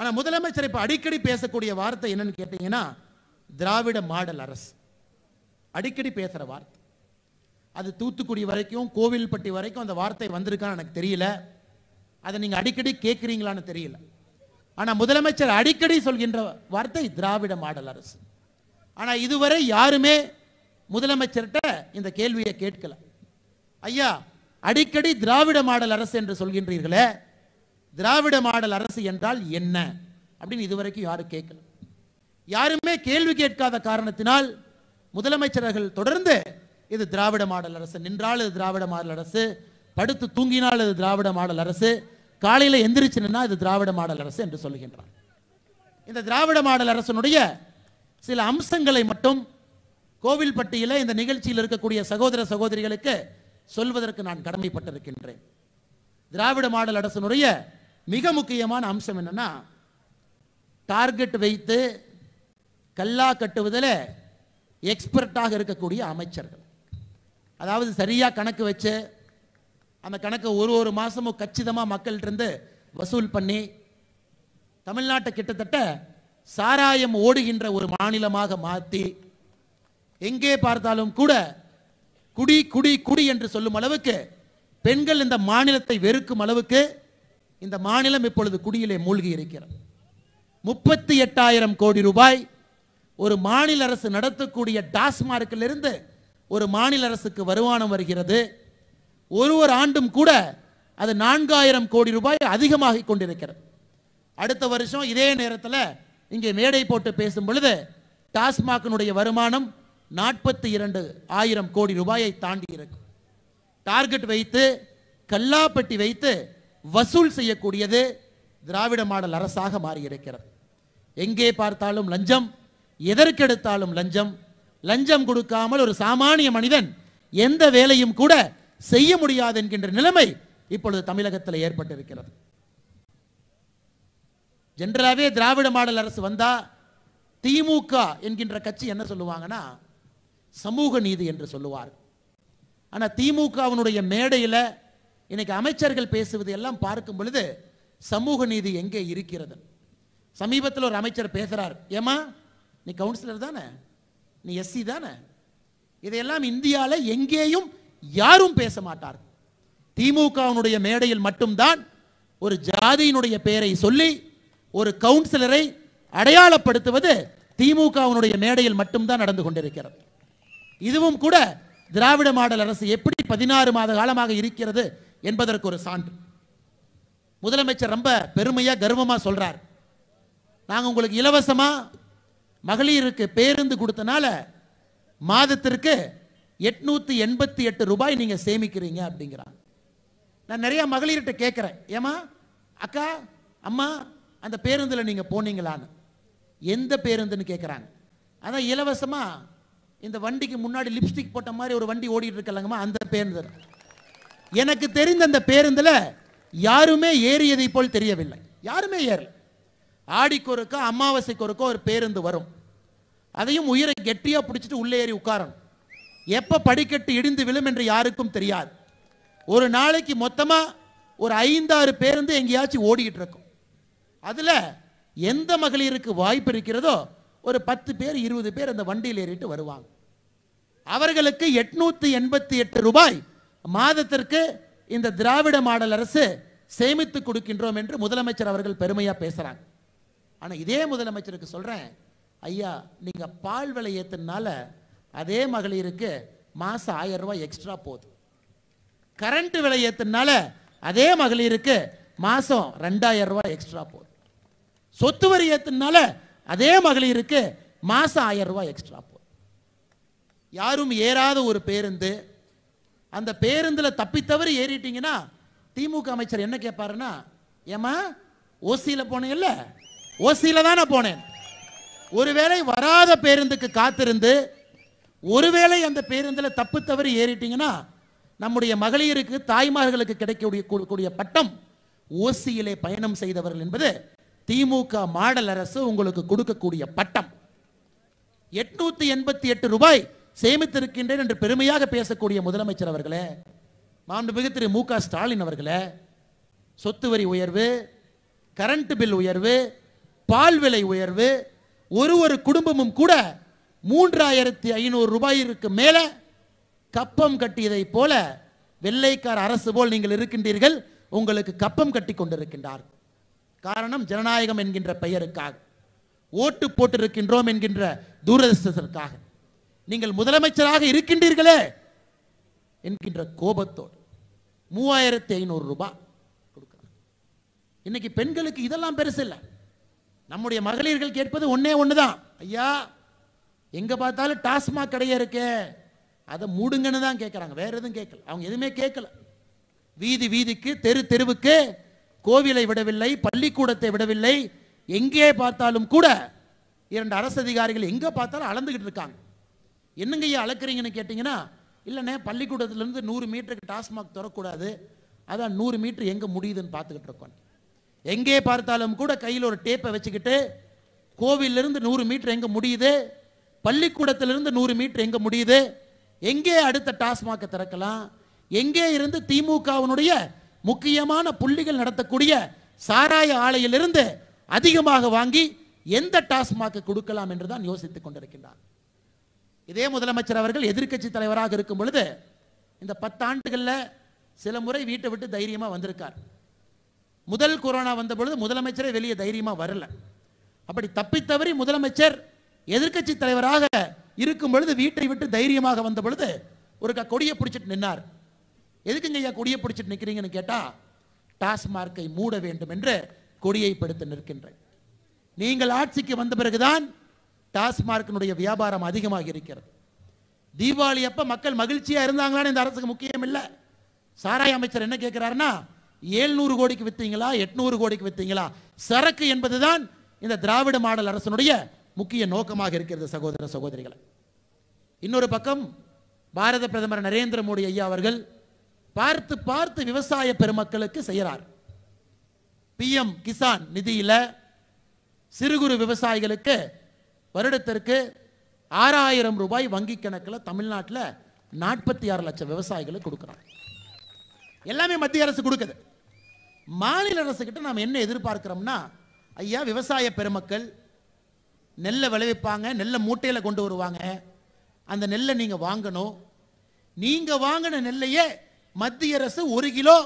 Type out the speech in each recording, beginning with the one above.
ஆனால் முதலமைச்சர் இப்போ அடிக்கடி பேசக்கூடிய வார்த்தை என்னன்னு கேட்டீங்கன்னா திராவிட மாடல் அரசு. அடிக்கடி பேசுகிற வார்த்தை. அது தூத்துக்குடி வரைக்கும் கோவில்பட்டி வரைக்கும் அந்த வார்த்தை வந்திருக்கான்னு எனக்கு தெரியல. அதை நீங்கள் அடிக்கடி கேட்குறீங்களான்னு தெரியல. ஆனால் முதலமைச்சர் அடிக்கடி சொல்கின்ற வார்த்தை திராவிட மாடல் அரசு. ஆனால் இதுவரை யாருமே முதலமைச்சர்கிட்ட இந்த கேள்வியை கேட்கல. ஐயா அடிக்கடி திராவிட மாடல் அரசு என்று சொல்கின்றீர்களே திராவிட மாடல் அரசு என்றால் என்ன? அப்படின்னு இதுவரைக்கும் யாரும் கேட்கல. யாருமே கேள்வி கேட்காத காரணத்தினால் முதலமைச்சர்கள் தொடர்ந்து இது திராவிட மாடல் அரசு நின்றால் இது திராவிட மாடல் அரசு படுத்து தூங்கினால் இது திராவிட மாடல் அரசு காலையில் எந்திரிச்சு நின்னா இது திராவிட மாடல் அரசு என்று சொல்லுகின்றார். இந்த திராவிட மாடல் அரசனுடைய சில அம்சங்களை மட்டும் கோவில்பட்டியில இந்த நிகழ்ச்சியில் இருக்கக்கூடிய சகோதர சகோதரிகளுக்கு சொல்வதற்கு நான் கடமைப்பட்டிருக்கின்றேன். திராவிட மாடல் அரசனுடைய மிக முக்கியமான அம்சம் என்னன்னா டார்கெட் வைத்து கல்லா கட்டுவதில் எக்ஸ்பர்ட்டாக இருக்கக்கூடிய அமைச்சர்கள். அதாவது சரியாக கணக்கு வச்சு அந்த கணக்கை ஒரு ஒரு மாதமும் கச்சிதமாக மக்கள்கிட்டருந்து வசூல் பண்ணி தமிழ்நாட்டை கிட்டத்தட்ட சாராயம் ஓடுகின்ற ஒரு மாநிலமாக மாற்றி எங்கே பார்த்தாலும் கூட குடி குடி குடி என்று சொல்லும் அளவுக்கு பெண்கள் இந்த மாநிலத்தை வெறுக்கும் அளவுக்கு இந்த மாநிலம் இப்பொழுது குடியிலே மூழ்கி இருக்கிறது. முப்பத்தி எட்டாயிரம் கோடி ரூபாய் ஒரு மாநில அரசு நடத்தக்கூடிய டாஸ்மார்க்கிலிருந்து ஒரு மாநில அரசுக்கு வருமானம் வருகிறது. ஒரு ஒரு ஆண்டும் கூட அது நான்காயிரம் கோடி ரூபாய் அதிகமாகிக் கொண்டிருக்கிறது. அடுத்த வருஷம் இதே நேரத்தில் இங்கே மேடை போட்டு பேசும் பொழுது டாஸ்மாகினுடைய வருமானம் நாற்பத்தி இரண்டு ஆயிரம் கோடி ரூபாயை தாண்டி இருக்கும் டார்கெட் வைத்து கல்லாப்பட்டி வைத்து வசூல் செய்யக்கூடியது திராவிட மாடல் அரசாக மாறியிருக்கிறது. எங்கே பார்த்தாலும் லஞ்சம் எதற்கெடுத்தாலும் லஞ்சம். லஞ்சம் கொடுக்காமல் ஒரு சாமானிய மனிதன் எந்த வேலையும் கூட செய்ய முடியாது என்கின்ற நிலைமை இப்பொழுது தமிழகத்தில் ஏற்பட்டிருக்கிறது. ஜென்ரலாகவே திராவிட மாடல் அரசு வந்தா திமுக என்கின்ற கட்சி என்ன சொல்லுவாங்கன்னா சமூக நீதி என்று சொல்லுவார் ஆனா திமுகவினுடைய மேடையில் இன்னைக்கு அமைச்சர்கள் பேசுவது எல்லாம் பார்க்கும் பொழுது சமூக நீதி எங்கே இருக்கிறது? சமீபத்தில் ஒரு அமைச்சர் பேசுறார். ஏமா நீ கவுன்சிலர் தானே? நீ எஸ்சி தானே? இதையெல்லாம் இந்தியாவில் எங்கேயும் யாரும் பேச மாட்டார். திமுகவினுடைய மேடையில் மட்டும்தான் ஒரு ஜாதியினுடைய பெயரை சொல்லி ஒரு கவுன்சிலரை அடையாளப்படுத்துவது திமுகவினுடைய மேடையில் மட்டும்தான் நடந்து கொண்டிருக்கிறது. இதுவும் கூட திராவிட மாடல் அரசு எப்படி பதினாறு மாத காலமாக இருக்கிறது என்பதற்கு ஒரு சான்று. முதலமைச்சர் ரொம்ப பெருமையா கர்வமா சொல்றார். நாங்கள் உங்களுக்கு இலவசமா மகளிருக்கு பேருந்து கொடுத்தனால மாதத்திற்கு எட்நூத்தி எண்பத்தி எட்டு ரூபாய் நீங்க சேமிக்கிறீங்க அப்படிங்கிறாங்க. நான் நிறைய மகளிர்கிட்ட கேட்குறேன் ஏமா அக்கா அம்மா அந்த பேருந்தில் நீங்கள் போனீங்களான்னு? எந்த பேருந்துன்னு கேட்குறாங்க. அதான் இலவசமாக இந்த வண்டிக்கு முன்னாடி லிப்ஸ்டிக் போட்ட மாதிரி ஒரு வண்டி ஓடிட்டு இருக்கலங்கம்மா அந்த பேருந்து எனக்கு தெரிந்த அந்த பேருந்தில் யாருமே ஏறியதை போல் தெரியவில்லை. யாருமே ஏறல. ஆடிக்கொருக்கோ அமாவாசைக்கொருக்கோ ஒரு பேருந்து வரும். அதையும் உயிரை கெட்டியாக பிடிச்சிட்டு உள்ளே ஏறி உட்காரணும். எப்போ படிக்கட்டு இடிந்து விழும் என்று யாருக்கும் தெரியாது. ஒரு நாளைக்கு மொத்தமாக ஒரு ஐந்தாறு பேருந்து எங்கேயாச்சும் ஓடிக்கிட்டு இருக்கும். அதில் எந்த மகளிருக்கு வாய்ப்பு இருக்கிறதோ ஒரு பத்து பேர் இருபது பேர் அந்த வண்டியில் ஏறிட்டு வருவாங்க. அவர்களுக்கு எட்நூற்றி எண்பத்தி எட்டு ரூபாய் மாதத்திற்கு இந்த திராவிட மாடல் அரசு சேமித்து கொடுக்கின்றோம் என்று முதலமைச்சர் அவர்கள் பெருமையாக பேசுகிறாங்க ஆனால் இதே முதலமைச்சருக்கு சொல்கிறேன் ஐயா நீங்கள் பால் விலை ஏத்துனால அதே மகளிருக்கு மாதம் ஆயிரம் ரூபாய் எக்ஸ்ட்ரா போகுது கரண்ட் விலை ஏத்துனால அதே மகளிருக்கு மாசம் ரெண்டாயிரம் ரூபாய் எக்ஸ்ட்ரா போகுது சொத்து வரி ஏத்துனால அதே மகளிருக்கு மாசம் ஆயிரம் ரூபாய் எக்ஸ்ட்ரா போகுது யாரும் ஏறாத ஒரு பேருந்து அந்த பேருந்தில் தப்பி ஏறிட்டீங்கன்னா திமுக அமைச்சர் என்ன கேட்பாருன்னா ஏமா ஓசியில் போனீங்கல்ல? ஓசியில் தான் போனேன். ஒருவேளை வராத பேருந்துக்கு காத்திருந்து ஒருவேளை அந்த பேருந்தில் தப்பு தவறி ஏறிட்டீங்கன்னா நம்முடைய மகளிருக்கு தாய்மார்களுக்கு கிடைக்கக்கூடிய கூடிய பட்டம் ஓசியிலே பயணம் செய்தவர்கள் என்பது திமுக மாடல் அரசு உங்களுக்கு கொடுக்கக்கூடிய பட்டம். எட்நூத்தி எண்பத்தி எட்டு ரூபாய் சேமித்திருக்கின்றேன் என்று பெருமையாக பேசக்கூடிய முதலமைச்சர் அவர்களே மாண்புமிகு திரு மு க ஸ்டாலின் அவர்களே சொத்து வரி உயர்வு கரண்ட் பில் உயர்வு பால் விலை உயர்வு ஒரு ஒரு குடும்பமும் கூட மூன்றாயிரத்தி ஐநூறு ரூபாயிற்கு மேல கப்பம் கட்டியதை போல வெள்ளைக்கார அரசு போல் நீங்கள் இருக்கின்றீர்கள் உங்களுக்கு கப்பம் கட்டி கொண்டிருக்கின்றார். காரணம் ஜனநாயகம் என்கின்ற பெயருக்காக ஓட்டு போட்டிருக்கின்றோம் என்கின்ற தூரதிருஷ்டத்திற்காக நீங்கள் முதலமைச்சராக இருக்கின்றீர்களே என்கின்ற கோபத்தோடு மூவாயிரத்தி ஐநூறு ரூபாய் கொடுக்குறாங்க இன்னைக்கு பெண்களுக்கு இதெல்லாம் பெருசு இல்லை. நம்முடைய மகளிர்கள் கேட்பது ஒன்றே ஒன்று தான் ஐயா எங்கே பார்த்தாலும் டாஸ்மாக் கடையே இருக்கே. அதை மூடுங்கன்னு தான் கேட்குறாங்க வேற எதுவும் கேட்கல அவங்க எதுவுமே கேட்கல வீதி வீதிக்கு தெரு தெருவுக்கு கோவிலை விடவில்லை பள்ளிக்கூடத்தை விடவில்லை. எங்கே பார்த்தாலும் கூட இரண்டு அரசு அதிகாரிகள் எங்கே பார்த்தாலும் அளந்துக்கிட்டு இருக்காங்க. என்னங்க ஐயா அளக்குறீங்கன்னு கேட்டிங்கன்னா இல்லைண்ணே பள்ளிக்கூடத்துலேருந்து நூறு மீட்டருக்கு டாஸ்மாக் திறக்கூடாது அதான் நூறு மீட்டர் எங்கே முடியுதுன்னு பார்த்துக்கிட்டு இருக்கோம். எங்கே பார்த்தாலும் கூட கையில் ஒரு டேப்பை வச்சுக்கிட்டு கோவிலிருந்து நூறு மீட்டர் எங்கே முடியுது? பள்ளிக்கூடத்திலிருந்து நூறு மீட்டர் எங்கே முடியுது? எங்கே அடுத்த டாஸ்மாக திறக்கலாம்? எங்கே இருந்து திமுகவினுடைய முக்கியமான புள்ளிகள் நடத்தக்கூடிய சாராய ஆலையிலிருந்து அதிகமாக வாங்கி எந்த டாஸ்மாக கொடுக்கலாம் என்றுதான் யோசித்துக் கொண்டிருக்கின்றார். இதே முதலமைச்சர் அவர்கள் எதிர்க்கட்சி தலைவராக இருக்கும் பொழுது இந்த பத்தாண்டுகளில் சில முறை வீட்டை விட்டு தைரியமாக வந்திருக்கார். முதல் கொரோனா வந்த பொழுது முதலமைச்சரே வெளியே தைரியமாக வரல. அப்படி தப்பித்தவறி முதலமைச்சர் எதிர்க்கட்சி தலைவராக இருக்கும் பொழுது வீட்டை விட்டு தைரியமாக வந்த பொழுது ஒரு க- கொடியை பிடிச்சிட்டு நின்னார். எதுக்குங்க ஐயா கொடியை பிடிச்சிட்டு நிற்கிறீங்கன்னு கேட்டால் டாஸ்மார்க்கை மூட வேண்டும் என்று கொடியை பிடித்து நிற்கின்றேன். நீங்கள் ஆட்சிக்கு வந்த பிறகுதான் டாஸ்மார்க்கினுடைய வியாபாரம் அதிகமாக இருக்கிறது தீபாவளி அப்போ மக்கள் மகிழ்ச்சியா இருந்தாங்களான்னு இந்த அரசுக்கு முக்கியம் இல்லை. சாராய அமைச்சர் என்ன கேட்கிறாருன்னா 700 கோடிக்கு விற்றீங்களா எட்நூறு கோடிக்கு விற்றீங்களா சரக்கு என்பதுதான் இந்த திராவிட மாடல் அரசனுடைய முக்கிய நோக்கமாக இருக்கிறது சகோதர சகோதரிகளை. இன்னொரு பக்கம் பாரத பிரதமர் நரேந்திர மோடி ஐயா அவர்கள் பார்த்து பார்த்து விவசாய பெருமக்களுக்கு செய்கிறார் பிஎம் கிசான் நிதியில சிறு குறு விவசாயிகளுக்கு வருடத்திற்கு ஆறாயிரம் ரூபாய் வங்கி கணக்கில் தமிழ்நாட்டில் நாற்பத்தி ஆறு லட்சம் விவசாயிகளுக்கு கொடுக்குறாங்க. எல்லாமே மத்திய அரசு கொடுக்குது. மாநில அரசு கிட்ட நாம் என்ன எதிர்பார்க்கிறோம்னா ஐயா விவசாய பெருமக்கள் நெல்லை விளைவிப்பாங்க நெல்லை மூட்டையில் கொண்டு வருவாங்க. அந்த நெல்லை நீங்கள் வாங்கணும். நீங்கள் வாங்கின நெல்லையே மத்திய அரசு ஒரு கிலோ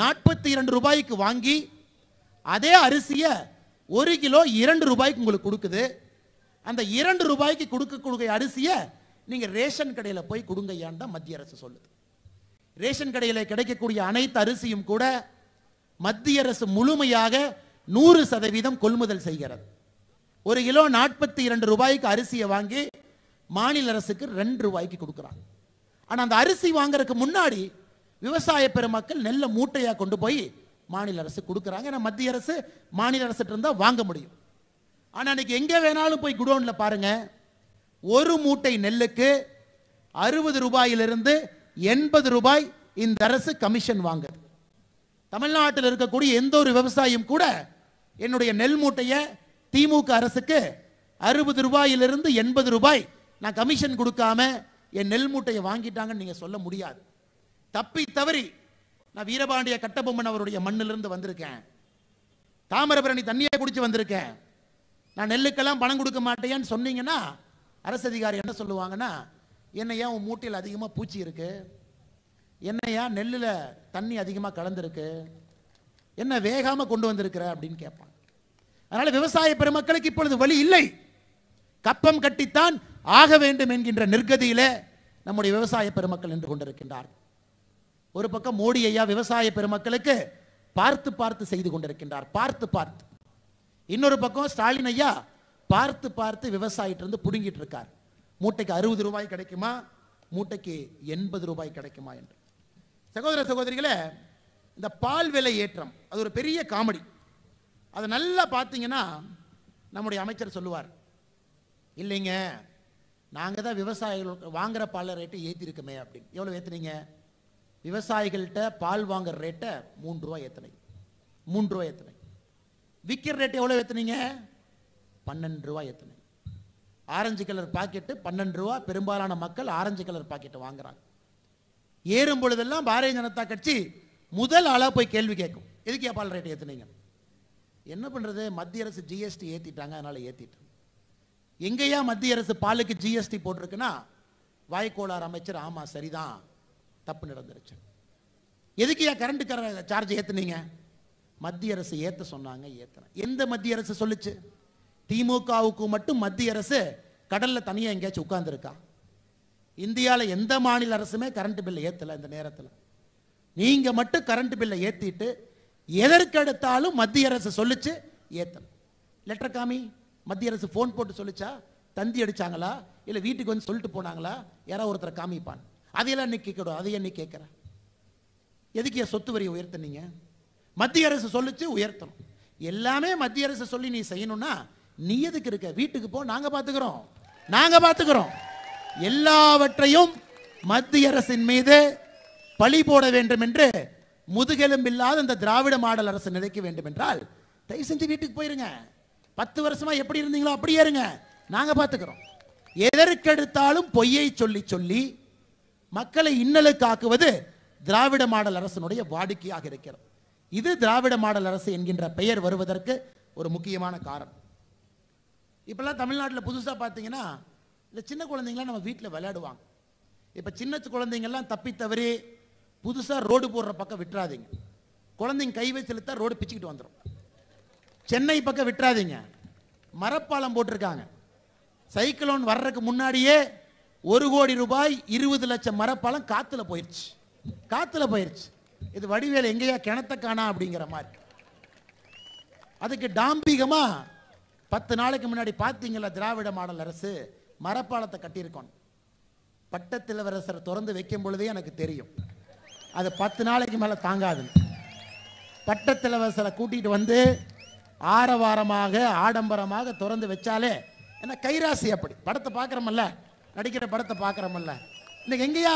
நாற்பத்தி இரண்டு ரூபாய்க்கு வாங்கி அதே அரிசியை ஒரு கிலோ இரண்டு ரூபாய்க்கு உங்களுக்கு கொடுக்குது. அந்த இரண்டு ரூபாய்க்கு கொடுக்க கொடுக்க அரிசியை நீங்கள் ரேஷன் கடையில் போய் கொடுங்கய்யான்னு தான் மத்திய அரசு சொல்லுது. ரேஷன் கடையில் கிடைக்கக்கூடிய அனைத்து அரிசியும் கூட மத்திய அரசு முழுமையாக நூறு சதவீதம் கொள்முதல் செய்கிறது. ஒரு கிலோ நாற்பத்தி இரண்டு ரூபாய்க்கு அரிசியை வாங்கி மாநில அரசுக்கு ரெண்டு ரூபாய்க்கு கொடுக்குறாங்க. ஆனால் அந்த அரிசி வாங்குறதுக்கு முன்னாடி விவசாய பெருமக்கள் நெல்லை மூட்டையாக கொண்டு போய் மாநில அரசு கொடுக்குறாங்க. ஏன்னா மத்திய அரசு மாநில அரசு இருந்தால் வாங்க முடியும். ஆனால் இன்னைக்கு எங்கே வேணாலும் போய் குடோனில் பாருங்க. ஒரு மூட்டை நெல்லுக்கு அறுபது ரூபாயிலிருந்து எண்பது ரூபாய் இந்த அரசு கமிஷன் வாங்குது. தமிழ்நாட்டில் இருக்கக்கூடிய எந்த ஒரு விவசாயியும் கூட என்னுடைய நெல் மூட்டையை திமுக அரசுக்கு அறுபது ரூபாயிலிருந்து எண்பது ரூபாய் நான் கமிஷன் கொடுக்காம என் நெல் மூட்டையை வாங்கிட்டாங்கன்னு நீங்கள் சொல்ல முடியாது. தப்பி தவறி நான் வீரபாண்டிய கட்டபொம்மன் அவருடைய மண்ணிலிருந்து வந்திருக்கேன். தாமிரபரணி தண்ணியை குடிச்சு வந்திருக்கேன். நான் நெல்லுக்கெல்லாம் பணம் கொடுக்க மாட்டேன்னு சொன்னீங்கன்னா அரசு அதிகாரி என்ன சொல்லுவாங்கன்னா என்னையா உன் மூட்டையில் அதிகமாக பூச்சி இருக்கு? என்னையா நெல்லில் தண்ணி அதிகமாக கலந்துருக்கு? என்ன வேகாமல் கொண்டு வந்திருக்கிற? அப்படின்னு கேட்பான். அதனால் விவசாய பெருமக்களுக்கு இப்பொழுது வழி இல்லை. கப்பம் கட்டித்தான் ஆக வேண்டும் என்கின்ற நிர்கதியிலே நம்முடைய விவசாய பெருமக்கள் நின்று கொண்டிருக்கின்றார் ஒரு பக்கம் மோடி ஐயா விவசாய பெருமக்களுக்கு பார்த்து பார்த்து செய்து கொண்டிருக்கின்றார். பார்த்து பார்த்து. இன்னொரு பக்கம் ஸ்டாலின் ஐயா பார்த்து பார்த்து விவசாயிட்டு இருந்து புடுங்கிட்டு இருக்கார். மூட்டைக்கு அறுபது ரூபாய் கிடைக்குமா? மூட்டைக்கு எண்பது ரூபாய் கிடைக்குமா என்று. சகோதர சகோதரிகளே இந்த பால் விலை ஏற்றம் அது ஒரு பெரிய காமெடி. அதை நல்லா பார்த்தீங்கன்னா நம்முடைய அமைச்சர் சொல்லுவார் இல்லைங்க நாங்கள் தான் விவசாயிகள் வாங்குகிற பால் ரேட்டை ஏற்றிருக்கோமே அப்படின்னு. எவ்வளோ ஏற்றுனீங்க விவசாயிகள்கிட்ட பால் வாங்குற ரேட்டை மூன்று ரூபாய் ஏற்றினை மூன்று ரூபாய் ஏற்றினை விற்கிற ரேட் எவ்வளோ ஏற்றுனீங்க பன்னெண்டு ரூபா ஏற்றுனீங்க ஆரஞ்சு கலர் பாக்கெட்டு பன்னெண்டு ரூபா பெரும்பாலான மக்கள் ஆரஞ்சு கலர் பாக்கெட்டு வாங்குறாங்க. ஏறும் பொழுதெல்லாம் பாரதிய ஜனதா கட்சி முதல் ஆளாக போய் கேள்வி கேட்கும். எதுக்கு பால் ரேட் ஏற்றுனீங்க என்ன பண்ணுறது மத்திய அரசு ஜிஎஸ்டி ஏற்றிட்டாங்க அதனால் ஏத்திட்டோம். எங்கேயா மத்திய அரசு பாலுக்கு ஜிஎஸ்டி போட்டிருக்குன்னா வாய்க்கோளார் அமைச்சர் ஆமாம் சரிதான். தப்பு நடந்துருச்சு. எதுக்குயா கரண்ட் சார்ஜ் ஏற்றுனீங்க மத்திய அரசு ஏற்ற சொன்னாங்க ஏற்றின எந்த மத்திய அரசு சொல்லுச்சு? திமுகவுக்கு மட்டும் மத்திய அரசு கடலில் தனியாக எங்கேயாச்சும் உட்காந்துருக்கா இந்தியாவில் எந்த மாநில அரசுமே கரண்ட் பில்லை ஏற்றலை இந்த நேரத்தில். நீங்கள் மட்டும் கரண்ட் பில்லை ஏற்றிட்டு எதற்கெடுத்தாலும் மத்திய அரசு சொல்லிச்சு ஏற்றணும் லெட்டர் காமி மத்திய அரசு ஃபோன் போட்டு சொல்லிச்சா? தந்தி அடிச்சாங்களா? இல்லை வீட்டுக்கு வந்து சொல்லிட்டு போனாங்களா? யாராவது ஒருத்தர் காமிப்பான். அதையெல்லாம் நீ கேட்கணும் அதையே நீ கேட்குற. எதுக்கு என் சொத்து வரியை உயர்த்துனீங்க? மத்திய அரசு சொல்லிச்சு உயர்த்தணும். எல்லாமே மத்திய அரசு சொல்லி நீ செய்யணும்னா நீ எதுக்கு இருக்க? வீட்டுக்கு போ நாங்கள் பார்த்துக்கிறோம் நாங்கள் பார்த்துக்கிறோம் எல்லாவற்றையும் மத்திய அரசின் மீது பழி போட வேண்டும் என்று முதுகெலும்பில்லாத இந்த திராவிட மாடல் அரசு நினைக்க வேண்டும் என்றால் தயவு செஞ்சு வீட்டுக்கு போயிருங்க. பத்து வருஷமா எப்படி இருந்தீங்களோ அப்படியே இருங்க. நாங்கள் பார்த்துக்கிறோம் எதற்கெடுத்தாலும் பொய்யை சொல்லி சொல்லி மக்களை இன்னலுக்காக்குவது திராவிட மாடல் அரசனுடைய வாடிக்கையாக இருக்கிறது. இது திராவிட மாடல் அரசு என்கின்ற பெயர் வருவதற்கு ஒரு முக்கியமான காரணம். இப்போல்லாம் தமிழ்நாட்டில் புதுசாக பார்த்தீங்கன்னா இந்த சின்ன குழந்தைங்களாம் நம்ம வீட்டில் விளையாடுவாங்க. இப்போ சின்ன குழந்தைங்கள்லாம் தப்பி தவறி புதுசாக ரோடு போடுற பக்கம் விட்டுறாதீங்க. குழந்தைங்க கை வச்சு ரோடு பிச்சுக்கிட்டு வந்துடும் சென்னை பக்கம் விட்டுறாதீங்க. மரப்பாலம் போட்டிருக்காங்க. சைக்கிளோன் வர்றதுக்கு முன்னாடியே ஒரு கோடி ரூபாய் இருபது லட்சம் மரப்பாலம் காற்றுல போயிடுச்சு காற்றுல போயிடுச்சு இது வடிவேல் எங்கேயா கிணத்த காணா அப்படிங்கிற மாதிரி. அதுக்கு டாம்பிகமாக பத்து நாளைக்கு முன்னாடி பார்த்தீங்களா திராவிட மாடல் அரசு மரப்பாலத்தை கட்டியிருக்கோம் பட்டத்திலவரசர் திறந்து வைக்கும் பொழுதே எனக்கு தெரியும். அது பத்து நாளைக்கு மேலே தாங்காது பட்டத்திலவரசரை கூட்டிகிட்டு வந்து ஆரவாரமாக ஆடம்பரமாக திறந்து வச்சாலே என்ன கைராசி அப்படி. படத்தை பார்க்குறோமல்ல? நடிக்கிற படத்தை பார்க்குறோமல்ல? இன்னைக்கு எங்கேயா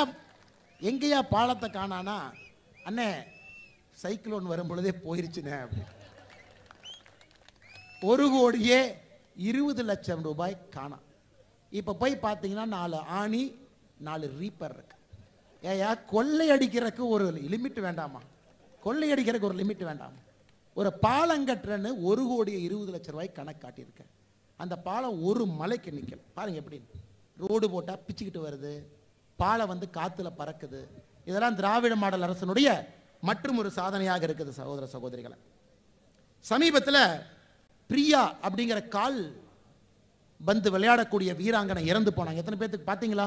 எங்கேயா பாலத்தை காணானா அண்ணே சைக்கிளோன் வரும் பொழுதே போயிருச்சுண்ணே அப்படின்னு. ஒரு கோடியே இருபது லட்சம் ரூபாய் காணாம் இப்போ போய் பார்த்தீங்கன்னா நாலு ஆணி நாலு ரீப்பர் இருக்கு. ஏயா கொள்ளை அடிக்கிறதுக்கு ஒரு லிமிட் வேண்டாமா? கொள்ளை அடிக்கிறதுக்கு ஒரு லிமிட் வேண்டாமா? ஒரு பாலம் கட்டுறேன்னு ஒரு கோடி இருபது லட்சம் ரூபாய் கணக்கு காட்டியிருக்கேன் அந்த பாலம் ஒரு மலைக்கு நிற்கல பாருங்க எப்படி ரோடு போட்டால் பிச்சுக்கிட்டு வருது. பாலம் வந்து காத்துல பறக்குது. இதெல்லாம் திராவிட மாடல் அரசனுடைய மற்றும் ஒரு சாதனையாக இருக்குது சகோதர சகோதரிகளை. சமீபத்தில் பிரியா அப்படிங்கிற கால் பந்து விளையாடக்கூடிய வீராங்கனை இறந்து போனாங்க. எத்தனை பேர்த்துக்கு பார்த்தீங்களா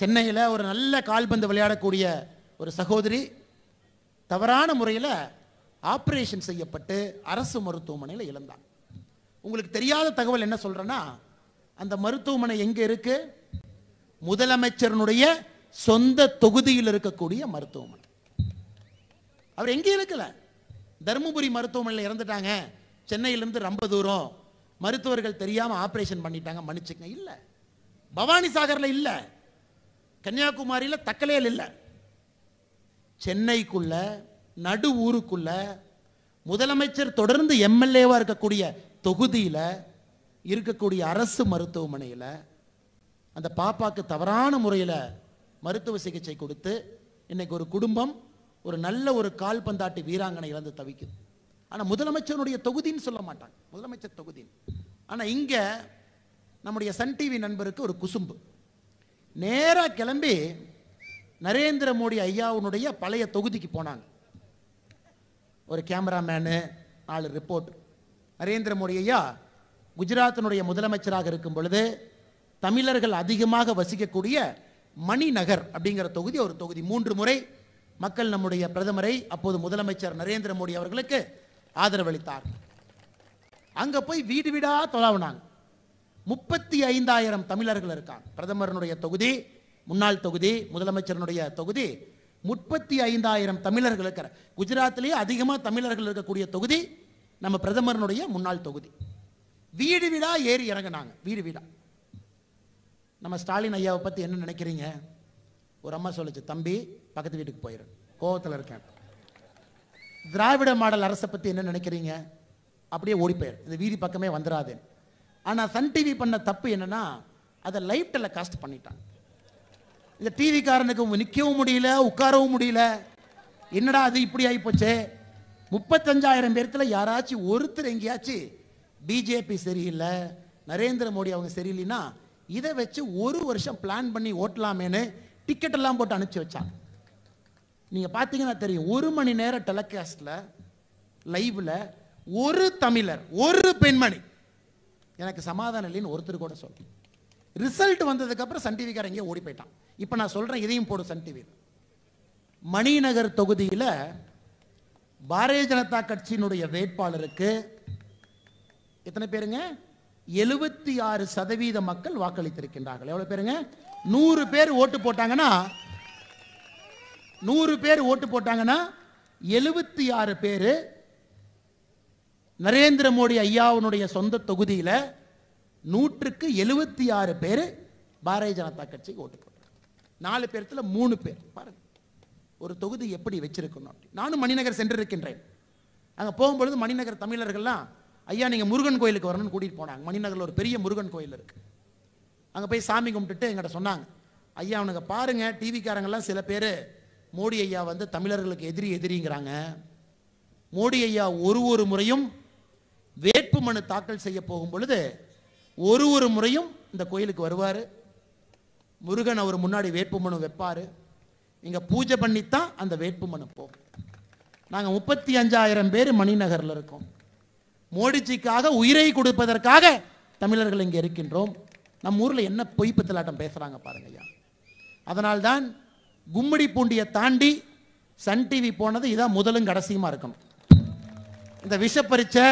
சென்னையில் ஒரு நல்ல கால்பந்து விளையாடக்கூடிய ஒரு சகோதரி தவறான முறையில் ஆப்ரேஷன் செய்யப்பட்டு அரசு மருத்துவமனையில் இழந்தான் உங்களுக்கு தெரியாத தகவல் என்ன சொல்கிறேன்னா அந்த மருத்துவமனை எங்கே இருக்குது முதலமைச்சரனுடைய சொந்த தொகுதியில் இருக்கக்கூடிய மருத்துவமனை. அவர் எங்கே இருக்கல? தருமபுரி மருத்துவமனையில் இறந்துட்டாங்க. சென்னையிலிருந்து ரொம்ப தூரம். மருத்துவர்கள் தெரியாம ஆபரேஷன் பண்ணிட்டாங்க. மன்னிச்சுங்க இல்ல. பவானி சாகர்ல இல்ல. கன்னியாகுமரியில தக்கலையில் இல்ல. சென்னைக்குள்ள நடு ஊருக்குள்ள முதலமைச்சர் தொடர்ந்து எம்எல்ஏவா இருக்கக்கூடிய தொகுதியில இருக்கக்கூடிய அரசு மருத்துவமனையில் அந்த பாப்பாக்கு தவறான முறையில் மருத்துவ சிகிச்சை கொடுத்து இன்னைக்கு ஒரு குடும்பம் ஒரு நல்ல ஒரு கால்பந்தாட்டு வீராங்கனை இழந்து தவிக்குது. ஆனால் முதலமைச்சருடைய தொகுதின்னு சொல்ல மாட்டாங்க. முதலமைச்சர் தொகுதி ஆனால் இங்கே நம்முடைய சன் டிவி நண்பருக்கு ஒரு குசும்பு. நேராக கிளம்பி நரேந்திர மோடி ஐயாவுனுடைய பழைய தொகுதிக்கு போனாங்க. ஒரு கேமராமேனு நாலு ரிப்போர்ட். நரேந்திர மோடி ஐயா குஜராத்தினுடைய முதலமைச்சராக இருக்கும் பொழுது தமிழர்கள் அதிகமாக வசிக்கக்கூடிய மணிநகர் அப்படிங்கிற தொகுதி ஒரு தொகுதி. மூன்று முறை மக்கள் நம்முடைய பிரதமரை அப்போது முதலமைச்சர் நரேந்திர மோடி அவர்களுக்கு ஆதரவளித்தார். அங்க போய் வீடு வீடா தொலாவினாங்க. முப்பத்தி ஐந்தாயிரம் தமிழர்கள் இருக்காங்க. பிரதமரனுடைய தொகுதி முன்னாள் தொகுதி முதலமைச்சரனுடைய தொகுதி முப்பத்தி ஐந்தாயிரம் தமிழர்கள் இருக்கிற. குஜராத்திலேயே அதிகமாக தமிழர்கள் இருக்கக்கூடிய தொகுதி நம்ம பிரதமரனுடைய முன்னாள் தொகுதி. வீடு வீடா ஏறி இறங்குனாங்க. வீடு வீடா. நம்ம ஸ்டாலின் ஐயாவை பற்றி என்ன நினைக்கிறீங்க? ஒரு அம்மா சொல்லுச்சு தம்பி பக்கத்து வீட்டுக்கு போயிரு. கோவத்தில் இருக்கேன். திராவிட மாடல் அரசை பற்றி என்ன நினைக்கிறீங்க? அப்படியே ஓடி போயிரு. இந்த வீதி பக்கமே வந்துடாது ஆனால் சன் டிவி பண்ண தப்பு என்னென்னா அதை லைவ் டெலிகாஸ்ட் பண்ணிட்டாங்க இந்த டிவிக்காரனுக்கு நிற்கவும் முடியல உட்காரவும் முடியல. என்னடா அது இப்படி ஆகிப்போச்சே முப்பத்தஞ்சாயிரம் பேர்த்தில் யாராச்சும் ஒருத்தர் எங்கேயாச்சும் பிஜேபி சரியில்லை நரேந்திர மோடி அவங்க சரியில்லைன்னா இதை வச்சு ஒரு வருஷம் பிளான் பண்ணி ஓட்டலாமேன்னு டிக்கெட் எல்லாம் போட்டு அனுப்பிச்சு வச்சாங்க. நீங்க பார்த்தீங்கன்னா தெரியும் ஒரு மணி நேரம் டெலிகாஸ்ட்ல லைவ்ல ஒரு தமிழர் ஒரு பெண்மணி. எனக்கு சமாதானம் இல்லைன்னு ஒருத்தர் கூட சொல்ல ரிசல்ட் வந்ததுக்கு அப்புறம் சன் டிவிக்கார எங்கேயோ ஓடி போயிட்டான். இப்போ நான் சொல்றேன் இதையும் போடும் சன் டிவி மணிநகர் தொகுதியில் பாரதிய ஜனதா கட்சியினுடைய வேட்பாளருக்கு எத்தனை பேருங்க? எழுபத்தி ஆறு சதவீத மக்கள் வாக்களித்திருக்கின்றார்கள். எவ்வளவு பேருங்க? நூறு பேர் ஓட்டு போட்டாங்கன்னா நூறு பேர் ஓட்டு போட்டாங்கன்னா எழுபத்தி ஆறு பேர் நரேந்திர மோடி ஐயாவுனுடைய சொந்த தொகுதியில் நூற்றுக்கு எழுபத்தி ஆறு பேர் பாரதிய ஜனதா கட்சிக்கு ஓட்டு போட்டாங்க. நாலு பேர்த்தில் மூணு பேர். பாருங்க. ஒரு தொகுதி எப்படி வச்சிருக்கணும் நானும் மணிநகர் சென்றிருக்கின்றேன். அங்கே போகும்பொழுது மணிநகர் தமிழர்கள்லாம் ஐயா நீங்கள் முருகன் கோயிலுக்கு வரணும்னு கூட்டிகிட்டு போனாங்க. மணிநகரில் ஒரு பெரிய முருகன் கோயில் இருக்குது அங்கே போய் சாமி கும்பிட்டுட்டு எங்கிட்ட சொன்னாங்க. ஐயா அவனுங்க பாருங்கள் டிவிக்காரங்கெல்லாம் சில பேர் மோடி ஐயா வந்து தமிழர்களுக்கு எதிரி எதிரிங்கிறாங்க. மோடி ஐயா ஒரு ஒரு முறையும் வேட்பு மனு தாக்கல் செய்ய போகும் பொழுது ஒரு ஒரு முறையும் இந்த கோயிலுக்கு வருவார். முருகன் அவர் முன்னாடி வேட்பு மனு வைப்பார். இங்கே பூஜை பண்ணித்தான் அந்த வேட்பு மனு போகும். நாங்கள் முப்பத்தி அஞ்சாயிரம் பேர் மணிநகரில் இருக்கோம். மோடிஜிக்காக உயிரை கொடுப்பதற்காக தமிழர்கள் இங்கே இருக்கின்றோம். நம்ம ஊரில் என்ன பொய்ப்பு திலாட்டம் பேசுகிறாங்க பாருங்க ஐயா. அதனால்தான் கும்மிடி பூண்டியை தாண்டி சன் டிவி போனது இதான் முதலும் கடைசியுமா இருக்கணும். இந்த விஷ பரீட்சை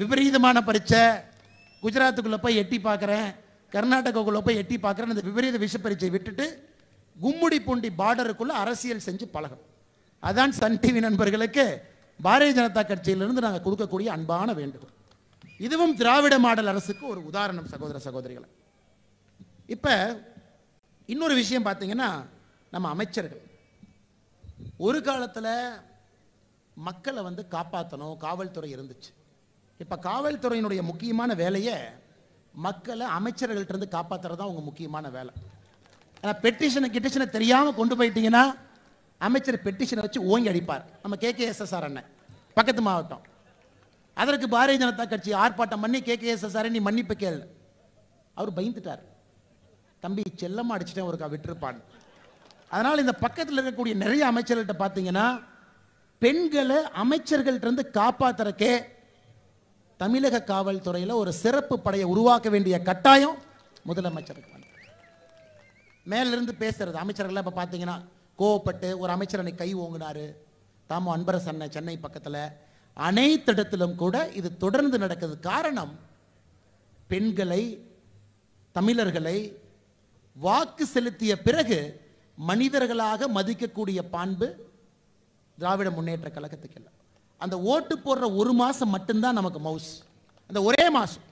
விபரீதமான பரீட்சை குஜராத்துக்குள்ளே போய் எட்டி பார்க்குறேன் கர்நாடகாக்குள்ளே போய் எட்டி பார்க்குறேன் இந்த விபரீத விஷ பரீட்சை விட்டுட்டு கும்முடி பூண்டி பார்டருக்குள்ளே அரசியல் செஞ்சு பழகணும். அதான் சன் டிவி நண்பர்களுக்கு பாரதிய ஜனதா கட்சியிலிருந்து நாங்கள் கொடுக்கக்கூடிய அன்பான வேண்டுகோள். இதுவும் திராவிட மாடல் அரசுக்கு ஒரு உதாரணம் சகோதர சகோதரிகளை. இப்போ இன்னொரு விஷயம் பார்த்தீங்கன்னா நம்ம அமைச்சர்கள். ஒரு காலத்தில் மக்களை வந்து காப்பாற்றணும் காவல்துறை இருந்துச்சு. இப்போ காவல்துறையினுடைய முக்கியமான வேலையை மக்களை அமைச்சர்கள்ட்ட இருந்து காப்பாற்றுறது தான் உங்க முக்கியமான வேலை. ஆனால் பெட்டிஷனை கிட்டிஷனை தெரியாமல் கொண்டு போயிட்டீங்கன்னா அமைச்சர் பெட்டிஷனை வச்சு ஓங்கி அடிப்பார். நம்ம கே கேஎஸ்எஸ் அண்ணன். பக்கத்து மாவட்டம். அதற்கு பாரதிய ஜனதா கட்சி ஆர்ப்பாட்டம் பண்ணி கேகேஎஸ்எஸ்ஆர் நீ மன்னிப்பு கேள். அவர் பயந்துட்டார். தம்பி செல்லமாக அடிச்சிட்டேன் ஒருக்கா விட்டுருப்பான் அதனால் இந்த பக்கத்தில் இருக்கக்கூடிய நிறைய அமைச்சர்கள்ட்ட பார்த்தீங்கன்னா பெண்களை அமைச்சர்கள்ட்ட இருந்து காப்பாத்துறக்கே தமிழக காவல்துறையில் ஒரு சிறப்பு படையை உருவாக்க வேண்டிய கட்டாயம் முதலமைச்சருக்கு வந்து மேலிருந்து பேசுறது அமைச்சர்கள்லாம் இப்போ பார்த்தீங்கன்னா கோவப்பட்டு ஒரு அமைச்சர் அன்னைக்கு கை ஓங்கினாரு. தாமோ அன்பரசு அண்ணன் சென்னை பக்கத்தில். அனைத்து இடத்திலும் கூட இது தொடர்ந்து நடக்குது. காரணம் பெண்களை தமிழர்களை வாக்கு செலுத்திய பிறகு மனிதர்களாக மதிக்கக்கூடிய பான்பு திராவிட முன்னேற்ற கழகத்துக்கு இல்லை. அந்த ஓட்டு போடுற ஒரு மாதம் மட்டும்தான் நமக்கு மவுஸ். அந்த ஒரே மாதம்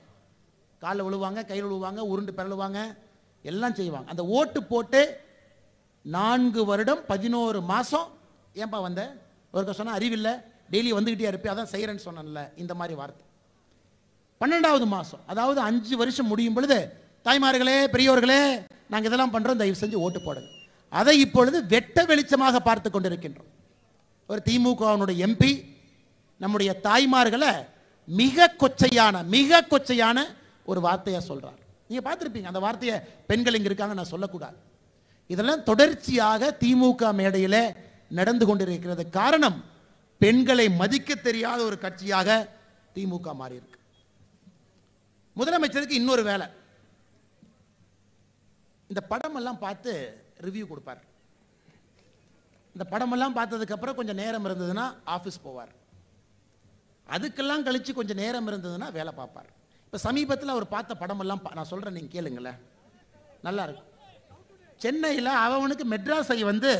காலில் விழுவாங்க கையில் விழுவாங்க உருண்டு பிறழுவாங்க எல்லாம் செய்வாங்க. அந்த ஓட்டு போட்டு நான்கு வருடம் பதினோரு மாதம் ஏன்பா வந்த? ஒருக்க சொன்ன அறிவில்லை. டெய்லி வந்துக்கிட்டே இருப்பேன் அதான் செய்கிறேன்னு சொன்னேன்ல. இந்த மாதிரி வார்த்தை. பன்னெண்டாவது மாதம் அதாவது அஞ்சு வருஷம் முடியும் பொழுது தாய்மார்களே பெரியோர்களே நாங்கள் இதெல்லாம் பண்ணுறோம் தயவு செஞ்சு ஓட்டு போடுங்க. அதை இப்பொழுது வெட்ட வெளிச்சமாக பார்த்து கொண்டிருக்கின்றோம். ஒரு திமுகவினுடைய எம்பி நம்முடைய தாய்மார்களை மிக கொச்சையான மிக கொச்சையான ஒரு வார்த்தையாக சொல்கிறார் நீங்கள் பார்த்துருப்பீங்க அந்த வார்த்தையை பெண்கள் இங்கே இருக்காங்க நான் சொல்லக்கூடாது. இதெல்லாம் தொடர்ச்சியாக திமுக மேடையில் நடந்து கொண்டிருக்கிறது. காரணம் பெண்களை மதிக்க தெரியாத ஒரு கட்சியாக திமுக மாறியிருக்கு. முதலமைச்சருக்கு இன்னொரு வேலை. இந்த படமெல்லாம் பார்த்து ரிவ்யூ கொடுப்பார். இந்த படமெல்லாம் பார்த்ததுக்கப்புறம் கொஞ்சம் நேரம் இருந்ததுன்னா ஆஃபீஸ் போவார். அதுக்கெல்லாம் கழித்து கொஞ்சம் நேரம் இருந்ததுன்னா வேலை பார்ப்பார். இப்போ சமீபத்தில் அவர் பார்த்த படமெல்லாம் பா- நான் சொல்கிறேன் நீங்கள் கேளுங்களேன். நல்லா இருக்கும். சென்னையில் அவனுக்கு மெட்ராஸை வந்து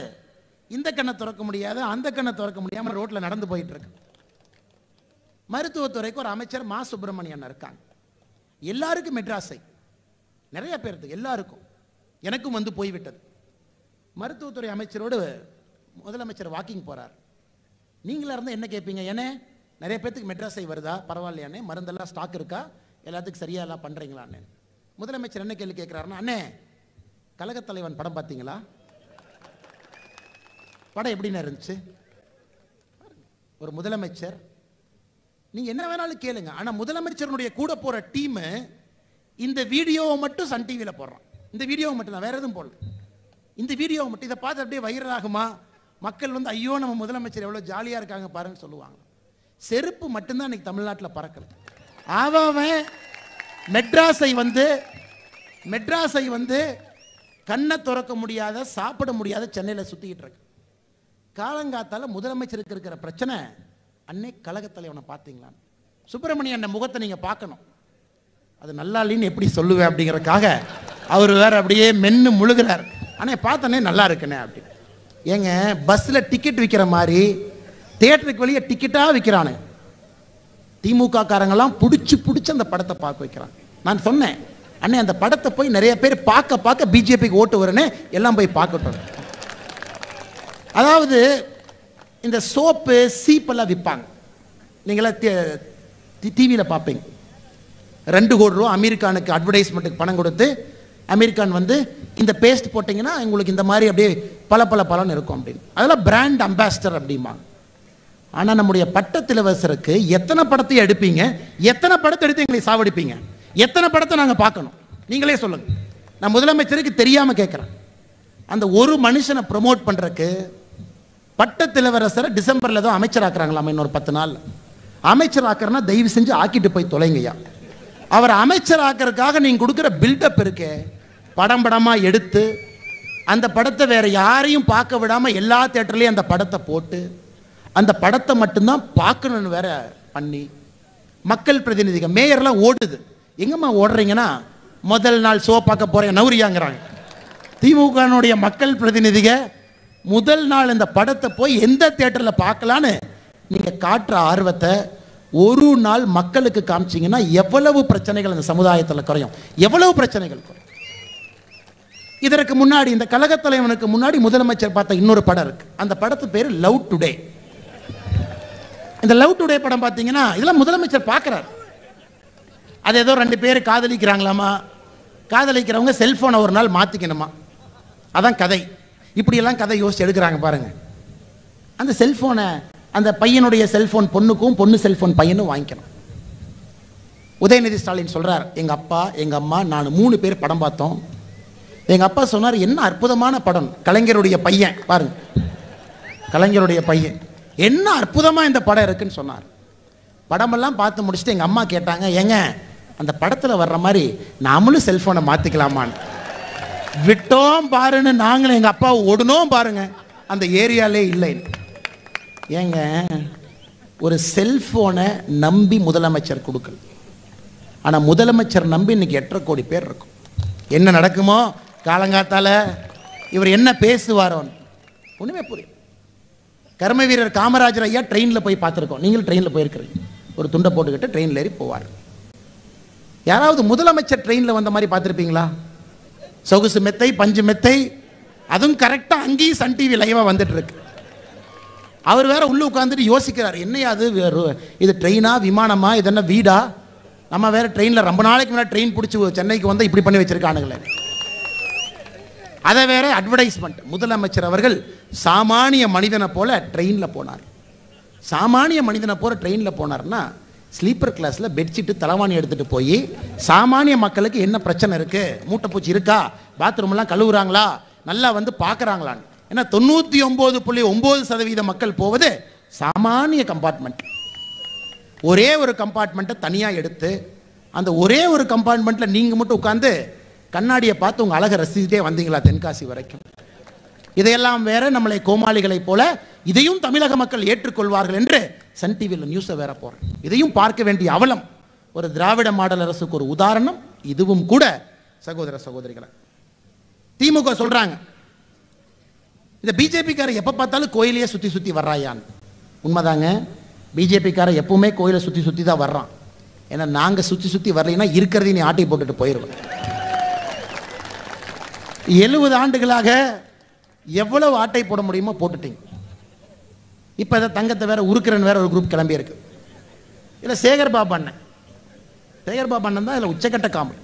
இந்த கண்ணை திறக்க முடியாது அந்த கண்ணை திறக்க முடியாமல் ரோட்டில் நடந்து போயிட்டுருக்கு மருத்துவத்துறைக்கு ஒரு அமைச்சர் மா சுப்பிரமணியன் இருக்காங்க. எல்லாருக்கும் மெட்ராஸை நிறைய பேருக்கு எல்லாருக்கும். எனக்கும் வந்து போய்விட்டது. மருத்துவத்துறை அமைச்சரோடு முதலமைச்சர் வாக்கிங் போகிறார் நீங்களாக இருந்தால் என்ன கேட்பீங்க ஏனே நிறைய பேர்த்துக்கு மெட்ராஸை வருதா? பரவாயில்லையானே? மருந்தெல்லாம் ஸ்டாக் இருக்கா? எல்லாத்துக்கும் சரியாக எல்லாம் பண்றீங்களான்னு முதலமைச்சர் என்ன கேள்வி கேட்குறாருன்னா அண்ணே கழகத்தலைவன் படம் பார்த்தீங்களா? படம் எப்படிண்ணே இருந்துச்சு? ஒரு முதலமைச்சர். நீங்க என்ன வேணாலும் கேளுங்க. ஆனா முதலமைச்சருடைய கூட போற டீம் இந்த வீடியோவை மட்டும் சன் டிவியில் போடுறான். இந்த வீடியோவை மட்டும் தான் வேற எதுவும் போடல. இந்த வீடியோவை மட்டும் இதை பார்த்து அப்படியே வைரல் ஆகுமா மக்கள் வந்து ஐயோ நம்ம முதலமைச்சர் எவ்வளோ ஜாலியாக இருக்காங்க பாருன்னு சொல்லுவாங்க. செருப்பு மட்டும்தான் இன்னைக்கு தமிழ்நாட்டில் பறக்கல அவன் மெட்ராஸை வந்து மெட்ராஸை வந்து கண்ணை திறக்க முடியாத சாப்பிட முடியாத சென்னையில் சுற்றிக்கிட்டு இருக்கு. காலங்காத்தால் முதலமைச்சருக்கு இருக்கிற பிரச்சனை அன்னை கழகத்தலைவனை பார்த்தீங்களா சுப்பிரமணியன் முகத்தை நீங்கள் பார்க்கணும். அது நல்லா இல்லைன்னு எப்படி சொல்லுவேன் அப்படிங்கிறக்காக அவர் வேற அப்படியே மென்னு முழுகிறார். ஆனால் பார்த்தனே நல்லா இருக்குண்ணே அப்படி ஏங்க பஸ்ஸில் டிக்கெட் விற்கிற மாதிரி தேட்டருக்கு வெளியே டிக்கெட்டாக விற்கிறானு திமுக காரங்கெல்லாம் பிடிச்சி பிடிச்சி அந்த படத்தை பார்க்க வைக்கிறாங்க நான் சொன்னேன் அண்ணே அந்த படத்தை போய் நிறைய பேர் பார்க்க பார்க்க பிஜேபிக்கு ஓட்டு வருன்னு எல்லாம் போய் பார்க்கட்டும். அதாவது இந்த சோப்பு சீப்பெல்லாம் விற்பாங்க. நீங்களாம் டிவியில் பார்ப்பீங்க. ரெண்டு கோடி ரூபா அமெரிக்கானுக்கு அட்வர்டைஸ்மெண்ட்டுக்கு பணம் கொடுத்து அமெரிக்கான் வந்து இந்த பேஸ்ட் போட்டிங்கன்னா உங்களுக்கு இந்த மாதிரி அப்படியே பல பல பலன் இருக்கும் அப்படின்னு. அதெல்லாம் பிராண்ட் அம்பாசிடர் அப்படிம்பாங்க. ஆனால் நம்முடைய பட்டத்திலவசருக்கு எத்தனை படத்தை எடுப்பீங்க? எத்தனை படத்தை எடுத்து எங்களை சாவடிப்பீங்க? எத்தனை படத்தை நாங்கள் பார்க்கணும்? நீங்களே சொல்லுங்க. நான் முதலமைச்சருக்கு தெரியாமல் கேட்குறேன் அந்த ஒரு மனுஷனை ப்ரமோட் பண்ணுறக்கு பட்டத்திலவரசரை டிசம்பரில் தான் அமைச்சராக்குறாங்களாம் இன்னொரு பத்து நாள் அமைச்சர் ஆக்குறனா தயவு செஞ்சு ஆக்கிட்டு போய் தொலைங்கய்யா. அவர் அமைச்சர் ஆக்கிறதுக்காக நீங்கள் கொடுக்குற பில்டப் இருக்கே. படம் படமாக எடுத்து அந்த படத்தை வேற யாரையும் பார்க்க விடாமல் எல்லா தேட்டர்லேயும் அந்த படத்தை போட்டு அந்த படத்தை மட்டும்தான் பார்க்கணும்னு வேற பண்ணி மக்கள் பிரதிநிதிகள் மேயர்லாம் ஓடுது. எங்கம்மா ஓடுறீங்கன்னா முதல் நாள் ஷோ பார்க்க போகிறேன் நௌரியாங்கிறாங்க. திமுகனுடைய மக்கள் பிரதிநிதிக முதல் நாள் இந்த படத்தை போய் எந்த தேட்டரில் பார்க்கலான்னு நீங்கள் காட்டுற ஆர்வத்தை ஒரு நாள் மக்களுக்கு காமிச்சீங்கன்னா எவ்வளவு பிரச்சனைகள் அந்த சமுதாயத்தில் குறையும். எவ்வளவு பிரச்சனைகள் குறையும். இதற்கு முன்னாடி இந்த கழகத் தலைவனுக்கு முன்னாடி முதலமைச்சர் பார்த்த இன்னொரு படம் இருக்கு. அந்த படத்து பேர் லவ் டுடே. இந்த லவ் டுடே படம் பார்த்தீங்கன்னா இதெல்லாம் முதலமைச்சர் பார்க்குறாரு. அது ஏதோ ரெண்டு பேர் காதலிக்கிறாங்களாமா? காதலிக்கிறவங்க செல்ஃபோனை ஒரு நாள் மாற்றிக்கணுமா அதான் கதை. இப்படியெல்லாம் கதை யோசிச்சு எடுக்கிறாங்க பாருங்க. அந்த செல்ஃபோனை அந்த பையனுடைய செல்ஃபோன் பொண்ணுக்கும் பொண்ணு செல்ஃபோன் பையனும் வாங்கிக்கணும். உதயநிதி ஸ்டாலின் சொல்கிறார் எங்கள் அப்பா எங்கள் அம்மா நான் மூணு பேர் படம் பார்த்தோம். எங்கள் அப்பா சொன்னார் என்ன அற்புதமான படம்? கலைஞருடைய பையன். பாருங்க. கலைஞருடைய பையன். என்ன அற்புதமாக இந்த படம் இருக்குன்னு சொன்னார். படமெல்லாம் பார்த்து முடிச்சுட்டு எங்கள் அம்மா கேட்டாங்க ஏங்க அந்த படத்தில் வர்ற மாதிரி நாமளும் செல்ஃபோனை மாற்றிக்கலாமான்னு விட்டோம் பாருன்னு நாங்களும் எங்கள் அப்பா ஓடணும் பாருங்க. அந்த ஏரியாலே இல்லை ஏங்க ஒரு செல்ஃபோனை நம்பி முதலமைச்சர் கொடுக்கல. ஆனால் முதலமைச்சர் நம்பி இன்னைக்கு எட்டரை கோடி பேர் இருக்கும். என்ன நடக்குமோ காலங்காத்தால் இவர் என்ன பேசுவாரோன்னு. ஒன்றுமே புரியும் கர்ம வீரர் காமராஜர் ஐயா ட்ரெயினில் போய் பார்த்துருக்கோம். நீங்களும் ட்ரெயினில் போயிருக்கிறீங்க. ஒரு துண்டை போட்டுக்கிட்டு ட்ரெயினில் ஏறி போவார். யாராவது முதலமைச்சர் ட்ரெயினில் வந்த மாதிரி பார்த்துருப்பீங்களா? சொகுசு மெத்தை பஞ்சு மெத்தை அதுவும் கரெக்டாக அங்கேயும் சன் டிவி லைவாக வந்துட்டு இருக்கு அவர் வேற உள்ள உட்காந்துட்டு யோசிக்கிறார் என்னையா அது? வேறு- இது ட்ரெயினா விமானமா? இது என்ன வீடா? நம்ம வேற ட்ரெயினில் ரொம்ப நாளைக்கு முன்னாடி ட்ரெயின் பிடிச்சி சென்னைக்கு வந்து இப்படி பண்ணி வச்சிருக்கானுங்களே. அதை வேற அட்வர்டைஸ்மெண்ட் முதலமைச்சர் அவர்கள் சாமானிய மனிதனை போல ட்ரெயினில் போனார். சாமானிய மனிதனை போல ட்ரெயினில் போனார்னா ஸ்லீப்பர் கிளாஸில் பெட்ஷீட்டு தலைவாணி எடுத்துகிட்டு போய் சாமானிய மக்களுக்கு என்ன பிரச்சனை இருக்குது மூட்டைப்பூச்சி இருக்கா? பாத்ரூம்லாம் கழுவுறாங்களா? நல்லா வந்து பார்க்குறாங்களான்னு. ஏன்னா தொண்ணூற்றி ஒம்பது புள்ளி ஒம்பது சதவீத மக்கள் போவது சாமானிய கம்பார்ட்மெண்ட் ஒரே ஒரு கம்பார்ட்மெண்ட்டை தனியாக எடுத்து அந்த ஒரே ஒரு கம்பார்ட்மெண்ட்டில் நீங்கள் மட்டும் உட்காந்து கண்ணாடியை பார்த்து உங்கள் அழகை ரசிச்சுட்டே வந்தீங்களா தென்காசி வரைக்கும்? இதையெல்லாம் வேற நம்மளை கோமாளிகளைப் போல இதையும் தமிழக மக்கள் ஏற்றுக்கொள்வார்கள் என்று சன் டிவியில் நியூஸை வேற போகிறேன் இதையும் பார்க்க வேண்டிய அவலம் ஒரு திராவிட மாடல் அரசுக்கு ஒரு உதாரணம். இதுவும் கூட சகோதர சகோதரிகளை. திமுக சொல்றாங்க இந்த பிஜேபிக்கார எப்போ பார்த்தாலும் கோயிலையே சுற்றி சுற்றி வர்றாயான்னு. உண்மைதாங்க. பிஜேபிக்கார எப்பவுமே கோயிலை சுற்றி சுற்றி தான் வர்றான். ஏன்னா நாங்கள் சுற்றி சுற்றி வரலைன்னா இருக்கிறதையும் நீ ஆட்டி போட்டுட்டு போயிடுவோம் எழுபது ஆண்டுகளாக எவ்வளவு ஆட்டை போட முடியுமோ போட்டுட்டீங்க. இப்போ இதை தங்கத்தை வேற உருக்கிறன் வேற ஒரு குரூப் கிளம்பி இருக்கு இல்லை சேகர் பாபா அண்ணன். சேகர் பாபா அண்ணன் தான் இதில் உச்சக்கட்ட காமெடி.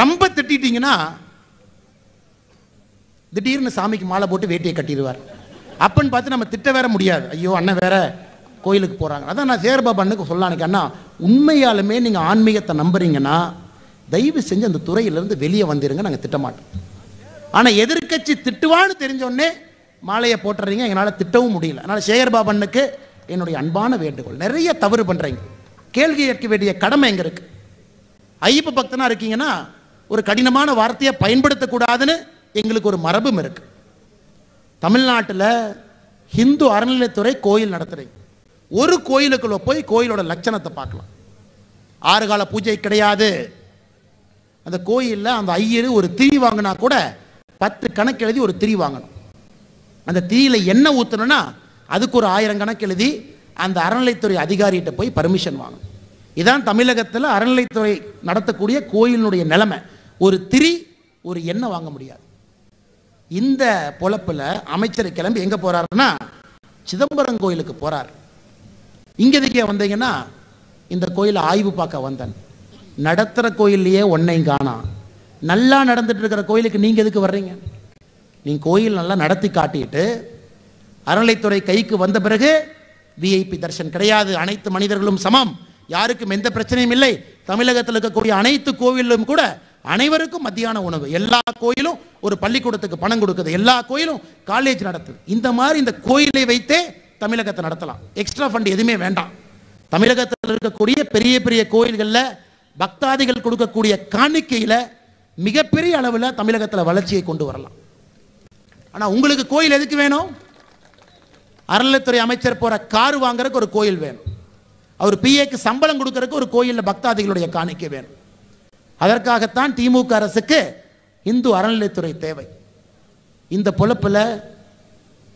ரொம்ப திட்டிட்டீங்கன்னா திடீர்னு சாமிக்கு மாலை போட்டு வேட்டியை கட்டிடுவார். அப்பன்னு பார்த்து நம்ம திட்ட வேற முடியாது. ஐயோ அண்ணன் வேற கோயிலுக்கு போகிறாங்க அதான் நான் சேகர்பாபா அண்ணுக்கு சொல்லானுக்கு அண்ணா உண்மையாலுமே நீங்கள் ஆன்மீகத்தை நம்புறீங்கன்னா தயவு செஞ்சு அந்த துறையிலேருந்து வெளியே வந்துருங்க நாங்கள் திட்டமாட்டோம். ஆனால் எதிர்க்கட்சி திட்டுவான்னு தெரிஞ்சோடனே மாலையை போட்டுறீங்க எங்களால் திட்டவும் முடியல. அதனால் சேகர்பாபனுக்கு என்னுடைய அன்பான வேண்டுகோள். நிறைய தவறு பண்ணுறீங்க கேள்வி கேட்க வேண்டிய கடமை எங்கே இருக்கு? ஐயப்ப பக்தனாக இருக்கீங்கன்னா ஒரு கடினமான வார்த்தையை பயன்படுத்தக்கூடாதுன்னு எங்களுக்கு ஒரு மரபும் இருக்கு. தமிழ்நாட்டில் ஹிந்து அறநிலையத்துறை கோயில் நடத்துகிறேன் ஒரு கோயிலுக்குள்ளே போய் கோயிலோட லட்சணத்தை பார்க்கலாம். ஆறு கால பூஜை கிடையாது. அந்த கோயிலில் அந்த ஐயர் ஒரு தீ வாங்கினா கூட பத்து கணக்கு எழுதி ஒரு திரி வாங்கணும். அந்த திரியில் எண்ணெய் ஊற்றணும்னா அதுக்கு ஒரு ஆயிரம் கணக்கு எழுதி அந்த அறநிலைத்துறை அதிகாரிகிட்ட போய் பர்மிஷன் வாங்கணும். இதான் தமிழகத்தில் அறநிலைத்துறை நடத்தக்கூடிய கோயிலினுடைய நிலைமை. ஒரு திரி ஒரு எண்ணெய் வாங்க முடியாது. இந்த பொழப்பில் அமைச்சர் கிளம்பி எங்கே போகிறாருன்னா சிதம்பரம் கோயிலுக்கு போகிறார் இங்கதுக்கே வந்தீங்கன்னா இந்த கோயிலை ஆய்வு பார்க்க வந்தேன். நடத்துகிற கோயில்லையே ஒன்னையும் காணாம். நல்லா நடந்துட்டு இருக்கிற கோயிலுக்கு நீங்கள் எதுக்கு வர்றீங்க? நீங்கள் கோயில் நல்லா நடத்தி காட்டிட்டு அறநிலைத்துறை கைக்கு வந்த பிறகு விஐபி தர்ஷன் கிடையாது. அனைத்து மனிதர்களும் சமம். யாருக்கும் எந்த பிரச்சனையும் இல்லை. தமிழகத்தில் இருக்கக்கூடிய அனைத்து கோவிலும் கூட அனைவருக்கும் மத்தியான உணவு. எல்லா கோயிலும் ஒரு பள்ளிக்கூடத்துக்கு பணம் கொடுக்குது. எல்லா கோயிலும் காலேஜ் நடத்துது. இந்த மாதிரி இந்த கோயிலை வைத்தே தமிழகத்தை நடத்தலாம். எக்ஸ்ட்ரா ஃபண்ட் எதுவுமே வேண்டாம். தமிழகத்தில் இருக்கக்கூடிய பெரிய பெரிய கோயில்களில் பக்தாதிகள் கொடுக்கக்கூடிய காணிக்கையில் மிகப்பெரிய அளவில் தமிழகத்தில் வளர்ச்சியை கொண்டு வரலாம். ஆனால் உங்களுக்கு கோயில் எதுக்கு வேணும்? அறநிலைத்துறை அமைச்சர் போற கார் வாங்குறதுக்கு ஒரு கோயில் வேணும். அவர் பிஏக்கு சம்பளம் கொடுக்கறதுக்கு ஒரு கோயிலில் பக்தாதிகளுடைய காணிக்கை வேணும். அதற்காகத்தான் திமுக அரசுக்கு இந்து அறநிலைத்துறை தேவை. இந்த பொழப்பில்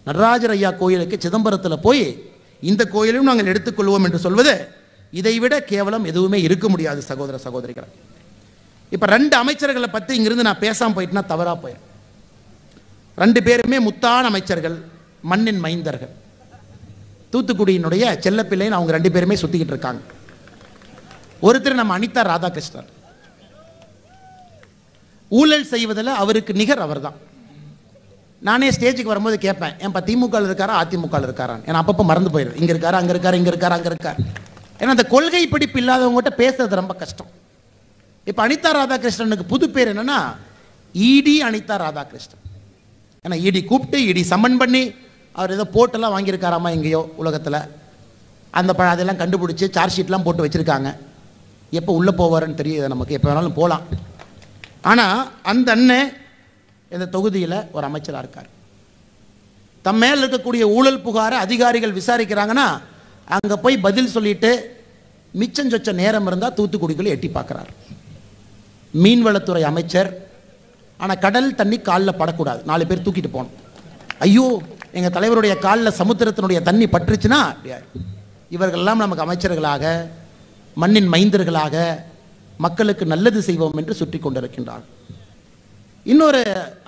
நடராஜர் ஐயா கோயிலுக்கு சிதம்பரத்தில் போய் இந்த கோயிலையும் நாங்கள் எடுத்துக்கொள்வோம் என்று சொல்வது இதைவிட கேவலம் எதுவுமே இருக்க முடியாது சகோதர சகோதரிகள். இப்போ ரெண்டு அமைச்சர்களை பற்றி இங்கிருந்து நான் பேசாமல் போயிட்டுனா தவறாக போயிடும். ரெண்டு பேருமே முத்தான அமைச்சர்கள் மண்ணின் மைந்தர்கள். தூத்துக்குடியினுடைய செல்லப்பிள்ளைன்னு அவங்க ரெண்டு பேருமே சுத்திக்கிட்டு இருக்காங்க. ஒருத்தர் நம்ம அனிதா ராதாகிருஷ்ணன். ஊழல் செய்வதில் அவருக்கு நிகர் அவர் தான் நானே ஸ்டேஜுக்கு வரும்போது கேட்பேன் ஏன்பா திமுகவில் இருக்காரா அதிமுகவில் இருக்காரான்னு ஏன்னா அப்பப்போ மறந்து போயிடுது இங்கே இருக்காரு அங்கே இருக்காரு இங்கே இருக்காரு அங்கே இருக்கார். ஏன்னா அந்த கொள்கை பிடிப்பு இல்லாதவங்ககிட்ட பேசுறது ரொம்ப கஷ்டம். இப்போ அனிதா ராதாகிருஷ்ணனுக்கு புது பேர் என்னன்னா இடி அனிதா ராதாகிருஷ்ணன். ஏன்னா இடி கூப்பிட்டு இடி சம்மன் பண்ணி அவர் ஏதோ போட்டெல்லாம் வாங்கியிருக்காராமா எங்கேயோ உலகத்தில். அந்த ப அதெல்லாம் கண்டுபிடிச்சி சார்ஜ் ஷீட்லாம் போட்டு வச்சுருக்காங்க. எப்போ உள்ளே போவாருன்னு தெரியுது நமக்கு எப்போ வேணாலும் போகலாம் ஆனால் அந்த அண்ணன் இந்த தொகுதியில் ஒரு அமைச்சராக இருக்கார். தம் மேல் இருக்கக்கூடிய ஊழல் புகாரை அதிகாரிகள் விசாரிக்கிறாங்கன்னா அங்கே போய் பதில் சொல்லிட்டு மிச்சம் சொச்ச நேரம் இருந்தால் தூத்துக்குடிக்குள்ளே எட்டி பார்க்குறாரு. மீன்வளத்துறை அமைச்சர். ஆனால் கடல் தண்ணி காலில் படக்கூடாது. நாலு பேர் தூக்கிட்டு போகணும். ஐயோ எங்கள் தலைவருடைய காலில் சமுத்திரத்தினுடைய தண்ணி பற்றுச்சுன்னா அப்படியா? இவர்கள்லாம் நமக்கு அமைச்சர்களாக மண்ணின் மைந்தர்களாக மக்களுக்கு நல்லது செய்வோம் என்று சுற்றி கொண்டிருக்கின்றார் இன்னொரு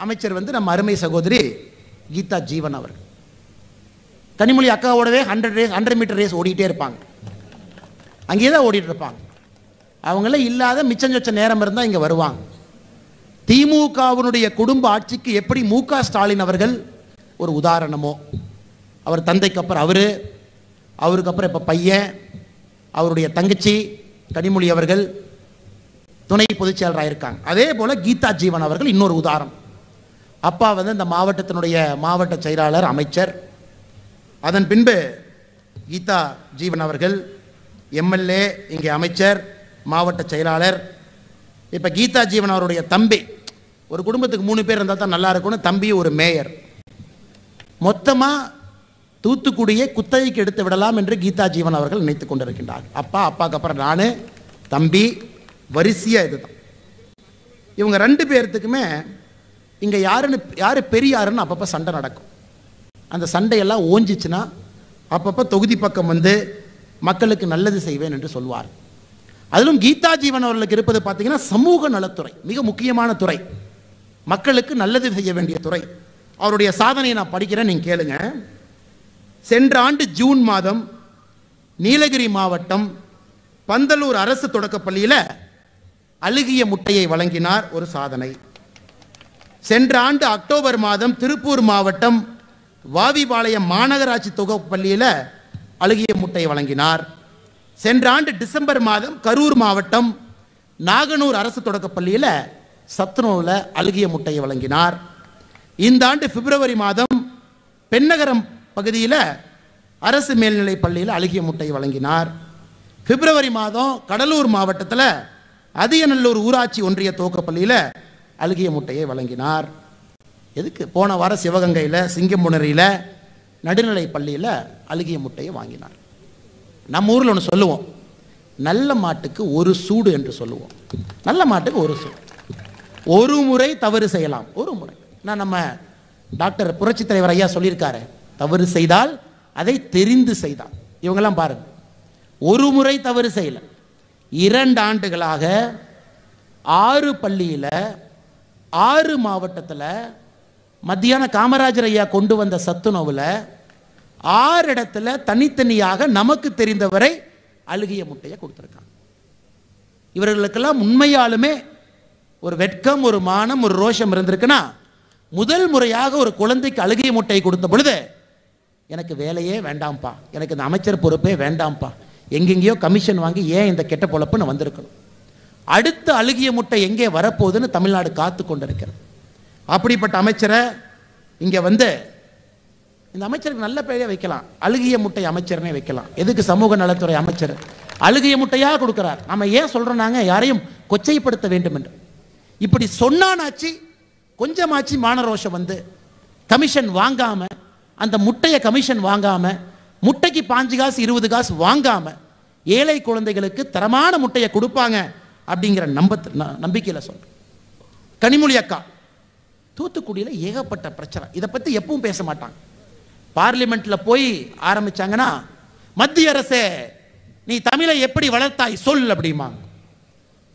அமைச்சர் வந்து நம்ம அருமை சகோதரி கீதா ஜீவன் அவர்கள். Kanimozhi அக்காவோடவே hundred race hundred meter race ஓடிட்டே இருப்பாங்க. அங்கேயே தான் ஓடிட்டு இருப்பாங்க. அவங்கள இல்லாத மிச்சம் சொச்ச நேரம் இருந்தால் இங்கே வருவாங்க. திமுகவினுடைய குடும்ப ஆட்சிக்கு எப்படி மு க ஸ்டாலின் அவர்கள் ஒரு உதாரணமோ? அவர் தந்தைக்கு அப்புறம் அவர் அவருக்கு அப்புறம் இப்போ பையன் அவருடைய தங்கச்சி கனிமொழி அவர்கள் துணை பொதுச் செயலராக இருக்காங்க. அதே போல் கீதா ஜீவன் அவர்கள் இன்னொரு உதாரணம். அப்பா வந்து இந்த மாவட்டத்தினுடைய மாவட்ட செயலாளர் அமைச்சர். அதன் பின்பு கீதா ஜீவன் அவர்கள் எம்எல்ஏ இங்கே அமைச்சர் மாவட்ட செயலாளர் இப்போ கீதா ஜீவன் அவருடைய தம்பி ஒரு குடும்பத்துக்கு மூணு பேர் இருந்தால் தான் நல்லா இருக்கும்னு தம்பி ஒரு மேயர். மொத்தமாக தூத்துக்குடியை குத்தகைக்கு எடுத்து விடலாம் என்று கீதா ஜீவன் அவர்கள் நினைத்து கொண்டிருக்கின்றார். அப்பா அப்பாக்கு அப்புறம் நான் தம்பி வரிசையாக இதுதான். இவங்க ரெண்டு பேர்த்துக்குமே இங்கே யாருன்னு யார் பெரியாருன்னு அப்பப்போ சண்டை நடக்கும். அந்த சண்டையெல்லாம் ஓஞ்சிச்சுன்னா அப்பப்போ தொகுதி பக்கம் வந்து மக்களுக்கு நல்லது செய்வேன் என்று சொல்வார். அதிலும் கீதா ஜீவன் அவர்களுக்கு இருப்பது பார்த்தீங்கன்னா சமூக நலத்துறை மிக முக்கியமான துறை. மக்களுக்கு நல்லது செய்ய வேண்டிய துறை. அவருடைய சாதனையை நான் படிக்கிறேன் நீங்கள் கேளுங்க. சென்ற ஆண்டு ஜூன் மாதம் நீலகிரி மாவட்டம் பந்தலூர் அரசு தொடக்கப்பள்ளியில் அழுகிய முட்டையை வழங்கினார் ஒரு சாதனை. சென்ற ஆண்டு அக்டோபர் மாதம் திருப்பூர் மாவட்டம் வாவிபாளையம் மாநகராட்சி தொகுப்பள்ளியில் அழுகிய முட்டையை வழங்கினார். சென்ற ஆண்டு டிசம்பர் மாதம் கரூர் மாவட்டம் நாகனூர் அரசு தொடக்கப் பள்ளியில் சத்துணவுல அழுகிய முட்டையை வழங்கினார். இந்த ஆண்டு பிப்ரவரி மாதம் பெண்ணகரம் பகுதியில் அரசு மேல்நிலைப் பள்ளியில் அழுகிய முட்டையை வழங்கினார். பிப்ரவரி மாதம் கடலூர் மாவட்டத்தில் அதியநல்லூர் ஊராட்சி ஒன்றிய துவக்கப்பள்ளியில் அழுகிய முட்டையை வழங்கினார். எதுக்கு? போன வாரம் சிவகங்கையில் சிங்கம்புணரியில் நடுநிலை பள்ளியில் அழுகிய முட்டையை வாங்கினார். நம்ம ஊரில் ஒன்று சொல்லுவோம். நல்ல மாட்டுக்கு ஒரு சூடு என்று சொல்லுவோம். நல்ல மாட்டுக்கு ஒரு சூடு. ஒரு முறை தவறு செய்யலாம். ஒரு முறை. நான் நம்ம டாக்டர் புரட்சித் தலைவர் ஐயா சொல்லியிருக்காரு. தவறு செய்தால் அதை தெரிந்து செய்தால். இவங்கெல்லாம் பாருங்க. ஒரு முறை தவறு செய்யலை. இரண்டு ஆண்டுகளாக ஆறு பள்ளியில் ஆறு மாவட்டத்தில் மத்தியான காமராஜர் ஐயா கொண்டு வந்த சத்துணவில் ஆறு இடத்துல தனித்தனியாக நமக்கு தெரிந்தவரை அழுகிய முட்டையை கொடுத்துருக்காங்க. இவர்களுக்கெல்லாம் உண்மையாலுமே ஒரு வெட்கம் ஒரு மானம் ஒரு ரோஷம் இருந்திருக்குன்னா முதல் முறையாக ஒரு குழந்தைக்கு அழுகிய முட்டையை கொடுத்த பொழுது எனக்கு வேலையே வேண்டாம்ப்பா. எனக்கு இந்த அமைச்சர் பொறுப்பே வேண்டாம்ப்பா. எங்கெங்கேயோ கமிஷன் வாங்கி ஏன் இந்த கெட்ட பொழப்புன்னு வந்திருக்கணும். அடுத்த அழுகிய முட்டை எங்கே வரப்போகுதுன்னு தமிழ்நாடு காத்து கொண்டிருக்கிறது அப்படிப்பட்ட அமைச்சரை இங்கே வந்து இந்த அமைச்சருக்கு நல்ல பெயரே வைக்கலாம். அழுகிய முட்டை அமைச்சர்னே வைக்கலாம். எதுக்கு சமூக நலத்துறை அமைச்சர்? அழுகிய முட்டையாக கொடுக்கிறார். நம்ம ஏன் சொல்கிறோம் நாங்கள் யாரையும் கொச்சைப்படுத்த வேண்டும் என்று இப்படி சொன்னானாச்சு கொஞ்சமாச்சு மானரோஷம் வந்து. கமிஷன் வாங்காமல் அந்த முட்டையை கமிஷன் வாங்காமல் முட்டைக்கு பாஞ்சு காசு இருபது காசு வாங்காமல் ஏழை குழந்தைகளுக்கு தரமான முட்டையை கொடுப்பாங்க அப்படிங்கிற நம்ப நம்பிக்கையில் சொல்கிறேன் கனிமொழி அக்கா தூத்துக்குடியில் ஏகப்பட்ட பிரச்சனை. இதை பற்றி எப்பவும் பேச மாட்டாங்க. பார்லிமெண்ட்டில் போய் ஆரம்பிச்சாங்கன்னா மத்திய அரசே நீ தமிழை எப்படி வளர்த்தாய் சொல் அப்படிம்பாங்க.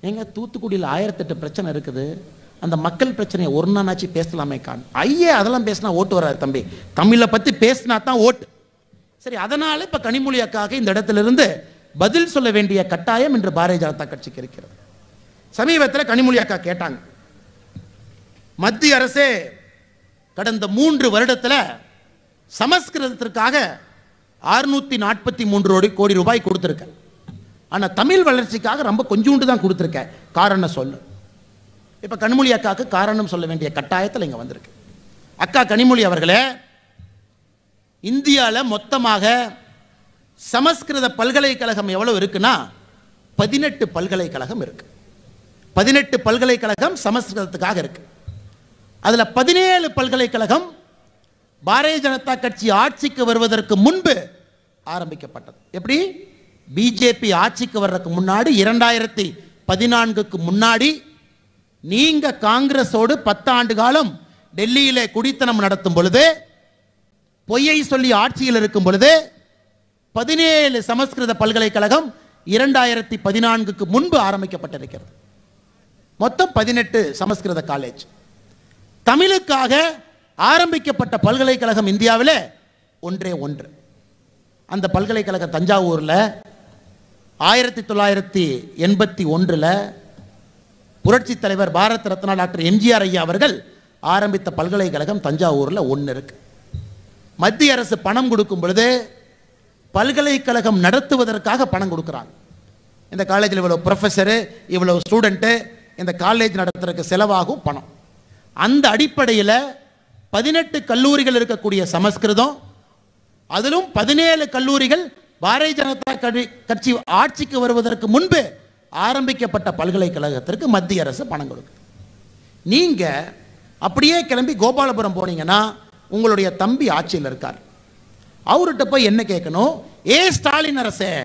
ஏங்க தூத்துக்குடியில் ஆயிரத்தெட்டு பிரச்சனை இருக்குது. அந்த மக்கள் பிரச்சனையை ஒரு நாளாச்சு பேசலாமே கான். ஐயே அதெல்லாம் பேசினா ஓட்டு வராது தம்பி. தமிழை பற்றி பேசினா தான் ஓட்டு. சரி அதனால இப்போ கனிமொழி அக்காக இந்த இடத்துல இருந்து பதில் சொல்ல வேண்டிய கட்டாயம் இன்று பாரதிய ஜனதா கட்சிக்கு இருக்கிறது. சமீபத்தில் கனிமொழி அக்கா கேட்டாங்க. மத்திய அரசே கடந்த மூன்று வருடத்தில் சமஸ்கிருதத்திற்காக அறுநூத்தி நாற்பத்தி மூன்று கோடி கோடி ரூபாய் கொடுத்துருக்க ஆனால் தமிழ் வளர்ச்சிக்காக ரொம்ப கொஞ்சோண்டு தான் கொடுத்துருக்க காரணம் சொல்லு. இப்போ கனிமொழி அக்காவுக்கு காரணம் சொல்ல வேண்டிய கட்டாயத்தில் இங்கே வந்திருக்கு. அக்கா கனிமொழி அவர்களே இந்தியாவில் மொத்தமாக சமஸ்கிருத பல்கலைக்கழகம் எவ்வளோ இருக்குன்னா பதினெட்டு பல்கலைக்கழகம் இருக்கு. பதினெட்டு பல்கலைக்கழகம் சமஸ்கிருதத்துக்காக இருக்கு. அதில் பதினேழு பல்கலைக்கழகம் பாரதிய ஜனதா கட்சி ஆட்சிக்கு வருவதற்கு முன்பு ஆரம்பிக்கப்பட்டது. எப்படி? பிஜேபி ஆட்சிக்கு வர்றதுக்கு முன்னாடி இரண்டாயிரத்தி பதினான்குக்கு முன்னாடி நீங்க காங்கிரஸோடு பத்தாண்டு காலம் டெல்லியிலே குடித்தனம் நடத்தும் பொழுது பொய்யை சொல்லி ஆட்சியில் இருக்கும் பொழுது பதினேழு சமஸ்கிருத பல்கலைக்கழகம் இரண்டாயிரத்தி பதினான்குக்கு முன்பு ஆரம்பிக்கப்பட்டிருக்கிறது. மொத்தம் பதினெட்டு சமஸ்கிருத காலேஜ் தமிழுக்காக ஆரம்பிக்கப்பட்ட பல்கலைக்கழகம் இந்தியாவில் ஒன்றே ஒன்று. அந்த பல்கலைக்கழகம் தஞ்சாவூரில் ஆயிரத்தி தொள்ளாயிரத்தி எண்பத்தி ஒன்றில் புரட்சி தலைவர் பாரத் ரத்னா டாக்டர் எம்ஜிஆர் ஐயா அவர்கள் ஆரம்பித்த பல்கலைக்கழகம் தஞ்சாவூரில் ஒன்று இருக்கு. மத்திய அரசு பணம் கொடுக்கும் பொழுது பல்கலைக்கழகம் நடத்துவதற்காக பணம் கொடுக்குறாங்க. இந்த காலேஜில் இவ்வளோ ப்ரொஃபஸரு இவ்வளோ ஸ்டூடெண்ட்டு இந்த காலேஜ் நடத்துறதுக்கு செலவாகும் பணம். அந்த அடிப்படையில் பதினெட்டு கல்லூரிகள் இருக்கக்கூடிய சமஸ்கிருதம் அதிலும் பதினேழு கல்லூரிகள் பாரதிய ஜனதா கட்சி- கட்சி ஆட்சிக்கு வருவதற்கு முன்பு ஆரம்பிக்கப்பட்ட பல்கலைக்கழகத்திற்கு மத்திய அரசு பணம் கொடுக்கும் நீங்க அப்படியே கிளம்பி கோபாலபுரம் போனீங்கன்னா உங்களுடைய தம்பி ஆட்சியில் இருக்கார். அவர்கிட்ட போய் என்ன கேட்கணும்? ஏ ஸ்டாலின் அரசே.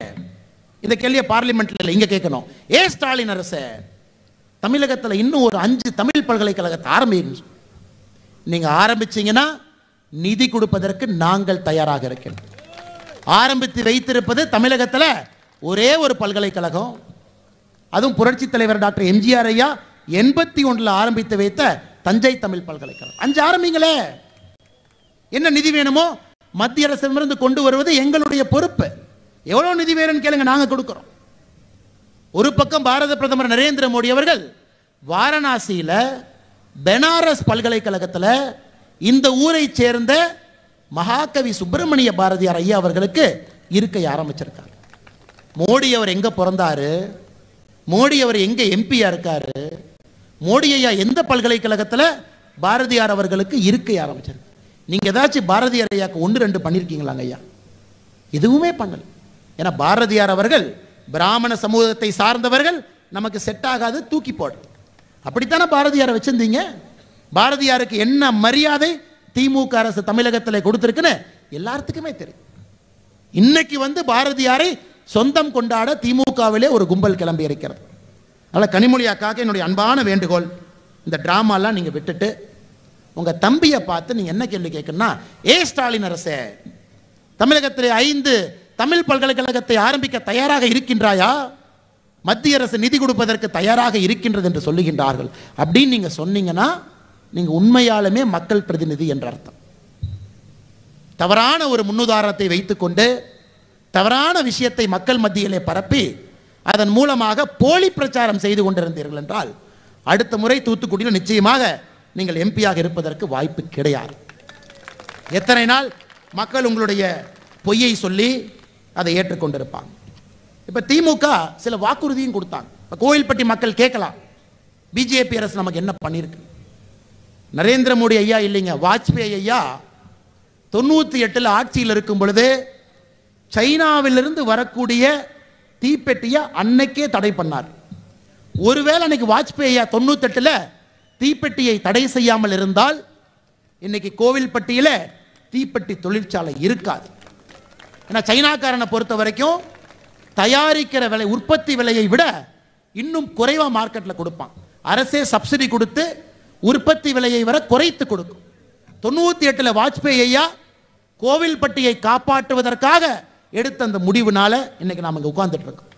இந்த கேள்வியை பார்லிமெண்ட்ல இல்லை இங்க கேட்கணும். ஏ ஸ்டாலின் அரசே. தமிழகத்தில் இன்னும் ஒரு அஞ்சு தமிழ் பல்கலைக்கழகத்தை ஆரம்பிக்கணும். நீங்க ஆரம்பிச்சீங்கன்னா நிதி கொடுப்பதற்கு நாங்கள் தயாராக இருக்கிறோம் ஆரம்பித்து வைத்திருப்பது தமிழகத்தில் ஒரே ஒரு பல்கலைக்கழகம். அதுவும் புரட்சி தலைவர் டாக்டர் எம்ஜிஆர் ஐயா எண்பத்தி ஒன்றில் ஆரம்பித்து வைத்த தஞ்சை தமிழ் பல்கலைக்கழகம். அஞ்சு ஆரம்பிங்களே. என்ன நிதி வேணுமோ மத்திய அரசிடமிருந்து கொண்டு வருவது எங்களுடைய பொறுப்பு. எவ்வளோ நிதி வேணும்னு கேளுங்க நாங்கள் கொடுக்குறோம். ஒரு பக்கம் பாரத பிரதமர் நரேந்திர மோடி அவர்கள் வாரணாசியில் பெனாரஸ் பல்கலைக்கழகத்தில் இந்த ஊரை சேர்ந்த மகாகவி சுப்பிரமணிய பாரதியார் ஐயா அவர்களுக்கு இருக்கை ஆரம்பிச்சிருக்காங்க மோடி அவர் எங்கே பிறந்தாரு? மோடி அவர் எங்கே எம்பியா இருக்காரு? மோடி ஐயா எந்த பல்கலைக்கழகத்தில் பாரதியார் அவர்களுக்கு இருக்கை ஆரம்பிச்சிருக்கு? நீங்கள் ஏதாச்சும் பாரதியார் ஐயாக்கு ஒன்று ரெண்டு பண்ணியிருக்கீங்களாங்க ஐயா? எதுவுமே பண்ணல. ஏன்னா பாரதியார் அவர்கள் பிராமண சமூகத்தை சார்ந்தவர்கள் நமக்கு செட் ஆகாது தூக்கி போடுறது அப்படித்தானே பாரதியாரை வச்சிருந்தீங்க? பாரதியாருக்கு என்ன மரியாதை திமுக அரசு தமிழகத்தில் கொடுத்துருக்குன்னு எல்லாத்துக்குமே தெரியும். இன்னைக்கு வந்து பாரதியாரை சொந்தம் கொண்டாட திமுகவிலே ஒரு கும்பல் கிளம்பி இருக்கிறது. அதனால் கனிமொழி அக்காக்கு என்னுடைய அன்பான வேண்டுகோள். இந்த ட்ராமாலாம் நீங்கள் விட்டுட்டு உங்கள் தம்பியை பார்த்து நீங்கள் என்ன கேள்வி கேட்கணும்னா ஏ ஸ்டாலின் அரசே தமிழகத்திலே ஐந்து தமிழ் பல்கலைக்கழகத்தை ஆரம்பிக்க தயாராக இருக்கின்றாயா? மத்திய அரசு நிதி கொடுப்பதற்கு தயாராக இருக்கின்றது என்று சொல்லுகின்றார்கள். அப்படின்னு நீங்கள் சொன்னீங்கன்னா நீங்கள் உண்மையாலுமே மக்கள் பிரதிநிதி என்ற அர்த்தம். தவறான ஒரு முன்னுதாரணத்தை வைத்துக்கொண்டு தவறான விஷயத்தை மக்கள் மத்தியிலே பரப்பி அதன் மூலமாக போலி பிரச்சாரம் செய்து கொண்டிருந்தீர்கள் என்றால் அடுத்த முறை தூத்துக்குடியில் நிச்சயமாக நீங்கள் எம்பியாக இருப்பதற்கு வாய்ப்பு கிடையாது. எத்தனை நாள் மக்கள் உங்களுடைய பொய்யை சொல்லி அதை ஏற்றுக்கொண்டிருப்பாங்க. இப்போ திமுக சில வாக்குறுதியும் கொடுத்தாங்க. இப்போ கோவில்பட்டி மக்கள் கேட்கலாம் பிஜேபி அரசு நமக்கு என்ன பண்ணியிருக்கு நரேந்திர மோடி ஐயா இல்லைங்க வாஜ்பேயி ஐயா தொண்ணூற்றி எட்டில் ஆட்சியில் இருக்கும் பொழுது சைனாவிலிருந்து வரக்கூடிய தீப்பெட்டியை அன்னைக்கே தடை பண்ணார். ஒருவேளை அன்னைக்கு வாஜ்பேயி ஐயா தொண்ணூத்தெட்டில் தீப்பெட்டியை தடை செய்யாமல் இருந்தால் இன்னைக்கு கோவில்பட்டியில் தீப்பெட்டி தொழிற்சாலை இருக்காது. ஏன்னா சைனாக்காரனை பொறுத்த வரைக்கும் தயாரிக்கிற விலை உற்பத்தி விலையை விட இன்னும் குறைவாக மார்க்கெட்டில் கொடுப்பான். அரசே சப்சிடி கொடுத்து உற்பத்தி விலையை வர குறைத்து கொடுக்கும். தொண்ணூற்றி எட்டில் வாஜ்பேயி ஐயா கோவில்பட்டியை காப்பாற்றுவதற்காக எடுத்த அந்த முடிவுனால இன்னைக்கு நாம் இங்கே உட்கார்ந்துட்டு இருக்கோம்.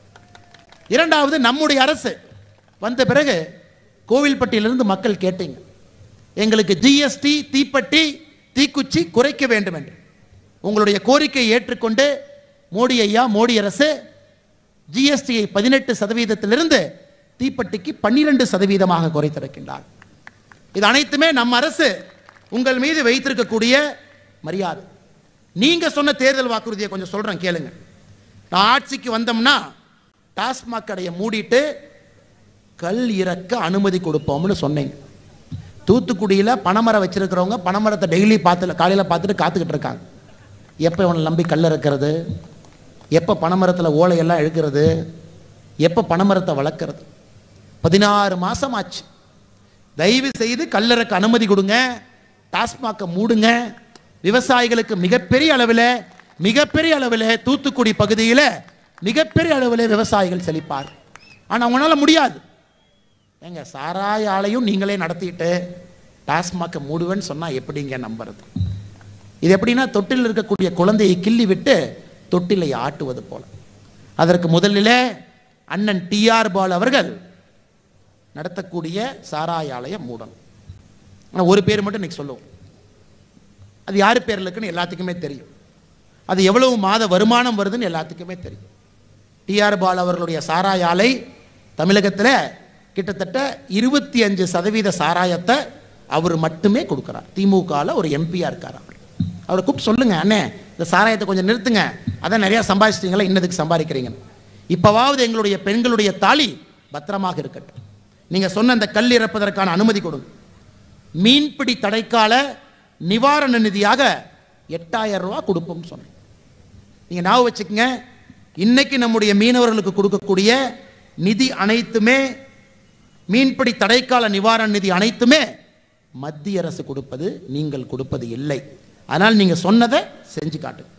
இரண்டாவது நம்முடைய அரசு. வந்த பிறகு கோவில்பட்டியிலிருந்து மக்கள் கேட்டீங்க. எங்களுக்கு ஜிஎஸ்டி தீப்பெட்டி தீக்குச்சி குறைக்க வேண்டும் என்று. உங்களுடைய கோரிக்கையை ஏற்றுக்கொண்டு மோடி ஐயா மோடி அரசு ஜிஎஸ்டியை பதினெட்டு சதவீதத்திலிருந்து தீப்பெட்டிக்கு பன்னிரண்டு சதவீதமாக குறைத்திருக்கின்றார். இது அனைத்துமே நம்ம அரசு உங்கள் மீது வைத்திருக்கக்கூடிய மரியாதை. நீங்க சொன்ன தேர்தல் வாக்குறுதியை கொஞ்சம் சொல்றேன் கேளுங்க. நான் ஆட்சிக்கு வந்தோம்னா டாஸ்மாக் கடையை மூடிட்டு கல் இறக்க அனுமதி கொடுப்போம்னு சொன்னீங்க தூத்துக்குடியில் பனைமரம் வச்சிருக்கிறவங்க பனைமரத்தை டெய்லி பார்த்து காலையில் பார்த்துட்டு காத்துக்கிட்டு இருக்காங்க. எப்போ இவனை நம்பி கல் இறக்கிறது? எப்போ பனைமரத்தில் ஓலையெல்லாம் எழுக்கிறது எப்போ பனைமரத்தை வளர்க்குறது? பதினாறு மாதம் ஆச்சு தயவு செய்து கல்லறைக்கு அனுமதி கொடுங்க. டாஸ்மாக்கை மூடுங்க. விவசாயிகளுக்கு மிகப்பெரிய அளவில் மிகப்பெரிய அளவில் தூத்துக்குடி பகுதியில் மிகப்பெரிய அளவில் விவசாயிகள் செழிப்பார். ஆனால் அவங்களால முடியாது. ஏங்க சாராய ஆலையும் நீங்களே நடத்திட்டு டாஸ்மாக்கை மூடுவேன்னு சொன்னால் எப்படிங்க நம்புறது? இது எப்படின்னா தொட்டில் இருக்கக்கூடிய குழந்தையை கிள்ளி விட்டு தொட்டிலை ஆட்டுவது போல. அதற்கு முதலிலே அண்ணன் டிஆர் பால் அவர்கள் நடத்தக்கூடிய சாராய ஆலயம் மூடணும். ஆனால் ஒரு பேர் மட்டும் இன்னைக்கு சொல்லுவோம். அது யார் பேரில் இருக்குன்னு எல்லாத்துக்குமே தெரியும். அது எவ்வளவு மாத வருமானம் வருதுன்னு எல்லாத்துக்குமே தெரியும். டிஆர் பால் அவர்களுடைய சாராய ஆலை தமிழகத்தில் கிட்டத்தட்ட இருபத்தி அஞ்சு சதவீத சாராயத்தை அவர் மட்டுமே கொடுக்குறார். திமுகவில் ஒரு எம்பியாக இருக்கார் அவர். அவரை கூப்பிட்டு சொல்லுங்க அண்ணே இந்த சாராயத்தை கொஞ்சம் நிறுத்துங்க. அதான் நிறையா சம்பாதிச்சிட்டீங்களா இன்னதுக்கு சம்பாதிக்கிறீங்க. இப்போவாவது எங்களுடைய பெண்களுடைய தாலி பத்திரமாக இருக்கட்டும். நீங்கள் சொன்ன அந்த கல் இறப்பதற்கான அனுமதி கொடுங்க. மீன்பிடி தடைக்கால நிவாரண நிதியாக எட்டாயிரம் ரூபா கொடுப்போம்னு சொன்னேன். நீங்கள் ஞாபகம் வச்சுக்கோங்க இன்னைக்கு நம்முடைய மீனவர்களுக்கு கொடுக்கக்கூடிய நிதி அனைத்துமே மீன்பிடி தடைக்கால நிவாரண நிதி அனைத்துமே மத்திய அரசு கொடுப்பது நீங்கள் கொடுப்பது இல்லை. அதனால் நீங்கள் சொன்னதை செஞ்சு காட்டுங்க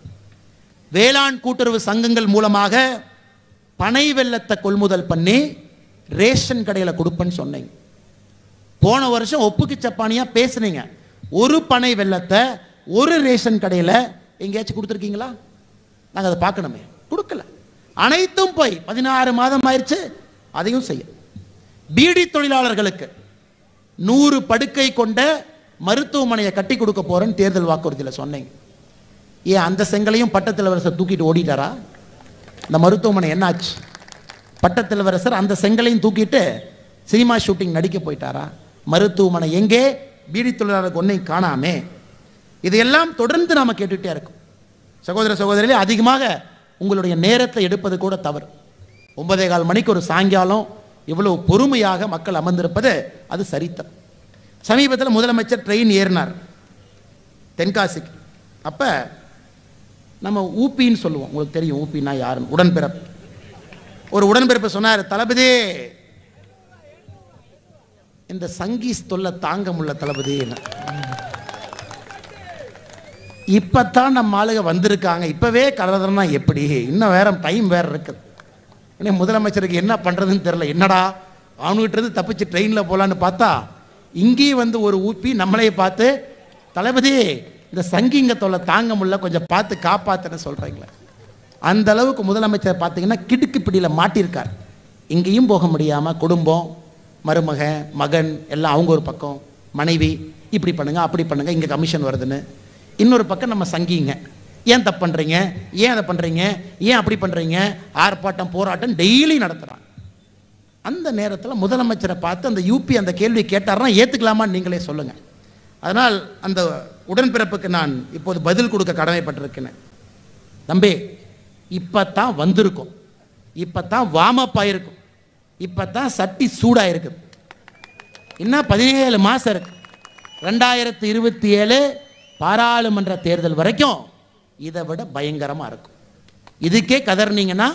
வேளாண் கூட்டுறவு சங்கங்கள் மூலமாக பனை வெள்ளத்தை கொள்முதல் பண்ணி ரேஷன் கடையில் கொடுப்பேன்னு சொன்னீங்க போன வருஷம் ஒப்புக்கு சப்பானியாக பேசுனீங்க. ஒரு பனை வெள்ளத்தை ஒரு ரேஷன் கடையில் எங்கேயாச்சும் கொடுத்துருக்கீங்களா? நாங்கள் அதை பார்க்கணுமே. கொடுக்கல. அனைத்தும் போய் பதினாறு மாதம் ஆயிடுச்சு அதையும் செய்யும் பீடி தொழிலாளர்களுக்கு நூறு படுக்கை கொண்ட மருத்துவமனையை கட்டி கொடுக்க போறேன்னு தேர்தல் வாக்குறுதியில் சொன்னீங்க ஏன் அந்த செங்கலையும் பட்டத்திலவரசர் தூக்கிட்டு ஓடிட்டாரா? இந்த மருத்துவமனை என்னாச்சு? பட்டத்திலவரசர் அந்த செங்கலையும் தூக்கிட்டு சினிமா ஷூட்டிங் நடிக்க போயிட்டாரா? மருத்துவமனை எங்கே? பீடி தொழிலாளருக்கு ஒன்றையும் காணாமே. இதையெல்லாம் தொடர்ந்து நாம் கேட்டுகிட்டே இருக்கோம். சகோதர சகோதரிகளே அதிகமாக உங்களுடைய நேரத்தை எடுப்பது கூட தவறு. ஒன்பதே கால் மணிக்கு ஒரு சாயங்காலம் இவ்வளவு பொறுமையாக மக்கள் அமர்ந்திருப்பது அது சரித்தம். சமீபத்தில் முதலமைச்சர் ட்ரெயின் ஏறினார். தென்காசிக்கு. அப்போ நம்ம ஊப்பின்னு சொல்லுவோம். உங்களுக்கு தெரியும் ஊப்பின்னா யாருன்னு. உடன்பிறப்பு. ஒரு உடன்பிறப்பு சொன்னார் தளபதி இந்த சங்கீஸ் தொல்லை தாங்க முடியல தளபதி இப்பத்தான் நம்ம ஆளுக வந்திருக்காங்க. இப்பவே கலந்துறனா எப்படி? இன்னும் வேற டைம் வேற இருக்குது உடனே முதலமைச்சருக்கு என்ன பண்றதுன்னு தெரியல. என்னடா அவனுகிட்ட இருந்து தப்பிச்சு ட்ரெயினில் போகலான்னு பார்த்தா இங்கேயும் வந்து ஒரு ஊப்பி நம்மளையே பார்த்து தளபதி இந்த சங்கிங்க தொல்லை தாங்க முடியல கொஞ்சம் பார்த்து காப்பாத்துன்னு சொல்கிறீங்களே அந்த அளவுக்கு முதலமைச்சர் பார்த்தீங்கன்னா கிடுக்கு பிடியில் மாட்டியிருக்கார். இங்கேயும் போக முடியாமல் குடும்பம் மருமகன் மகன் எல்லாம் அவங்க ஒரு பக்கம் மனைவி இப்படி பண்ணுங்க அப்படி பண்ணுங்க இங்கே கமிஷன் வருதுன்னு. இன்னொரு பக்கம் நம்ம சங்கிங்க. ஏன் தப்பு பண்ணுறீங்க ஏன் அதை பண்ணுறீங்க ஏன் அப்படி பண்ணுறீங்க ஆர்ப்பாட்டம் போராட்டம் டெய்லி நடத்துகிறான் அந்த நேரத்தில் முதலமைச்சரை பார்த்து அந்த யூபி அந்த கேள்வி கேட்டார்னா ஏற்றுக்கலாமான்னு நீங்களே சொல்லுங்கள் அதனால் அந்த உடன்பிறப்புக்கு நான் இப்போது பதில் கொடுக்க கடமைப்பட்டிருக்கிறேன். தம்பி இப்போ தான் வந்திருக்கும். இப்போ தான் வார்மப் ஆகிருக்கும் இப்போ தான் சட்டி சூடாக இருக்குது இன்னும் பதினேழு மாதம் இருக்கு. ரெண்டாயிரத்தி இருபத்தி ஏழு பாராளுமன்ற தேர்தல் வரைக்கும் இதை விட பயங்கரமாக இருக்கும். இதுக்கே கதறினீங்கன்னா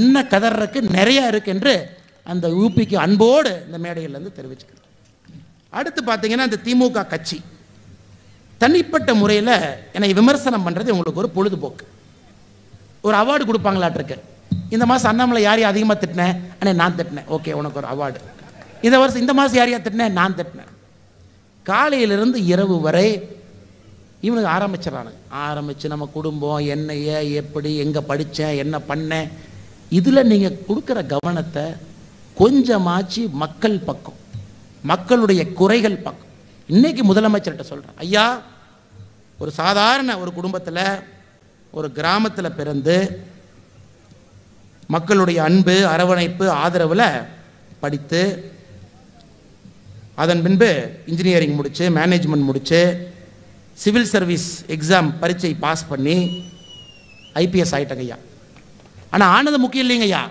இன்னும் கதறக்கு நிறையா இருக்கு என்று அந்த யூபிக்கு அன்போடு இந்த மேடையிலேருந்து தெரிவிச்சுக்கிறேன் அடுத்து பார்த்தீங்கன்னா இந்த திமுக கட்சி. தனிப்பட்ட முறையில் என்னை விமர்சனம் பண்ணுறது உங்களுக்கு ஒரு பொழுதுபோக்கு. ஒரு அவார்டு கொடுப்பாங்களாட்டிருக்கு இந்த மாதம் அண்ணாமலை யார் யார் அதிகமாக திட்டினேன் அண்ணே நான் திட்டினேன். ஓகே உனக்கு ஒரு அவார்டு இந்த வருஷம் இந்த மாதம் யார் யார் திட்டினேன் நான் திட்டினேன். காலையிலிருந்து இரவு வரை இவனுக்கு ஆரம்பிச்சிடறானுங்க ஆரம்பித்து நம்ம குடும்பம் என்னைய எப்படி எங்கே படித்தேன் என்ன பண்ணேன். இதில் நீங்கள் கொடுக்குற கவனத்தை கொஞ்சமாச்சு மக்கள் பக்கம் மக்களுடைய குறைகள் பக்கம். இன்னைக்கு முதலமைச்சர்கிட்ட சொல்கிறேன் ஐயா ஒரு சாதாரண ஒரு குடும்பத்தில் ஒரு கிராமத்தில் பிறந்து மக்களுடைய அன்பு அரவணைப்பு ஆதரவில் படித்து அதன் பின்பு இன்ஜினியரிங் முடித்து மேனேஜ்மெண்ட் முடித்து சிவில் சர்வீஸ் எக்ஸாம் பரீட்சை பாஸ் பண்ணி ஐபிஎஸ் ஆகிட்டங்க ஐயா ஆனால் ஆனது முக்கியம் இல்லைங்க ஐயா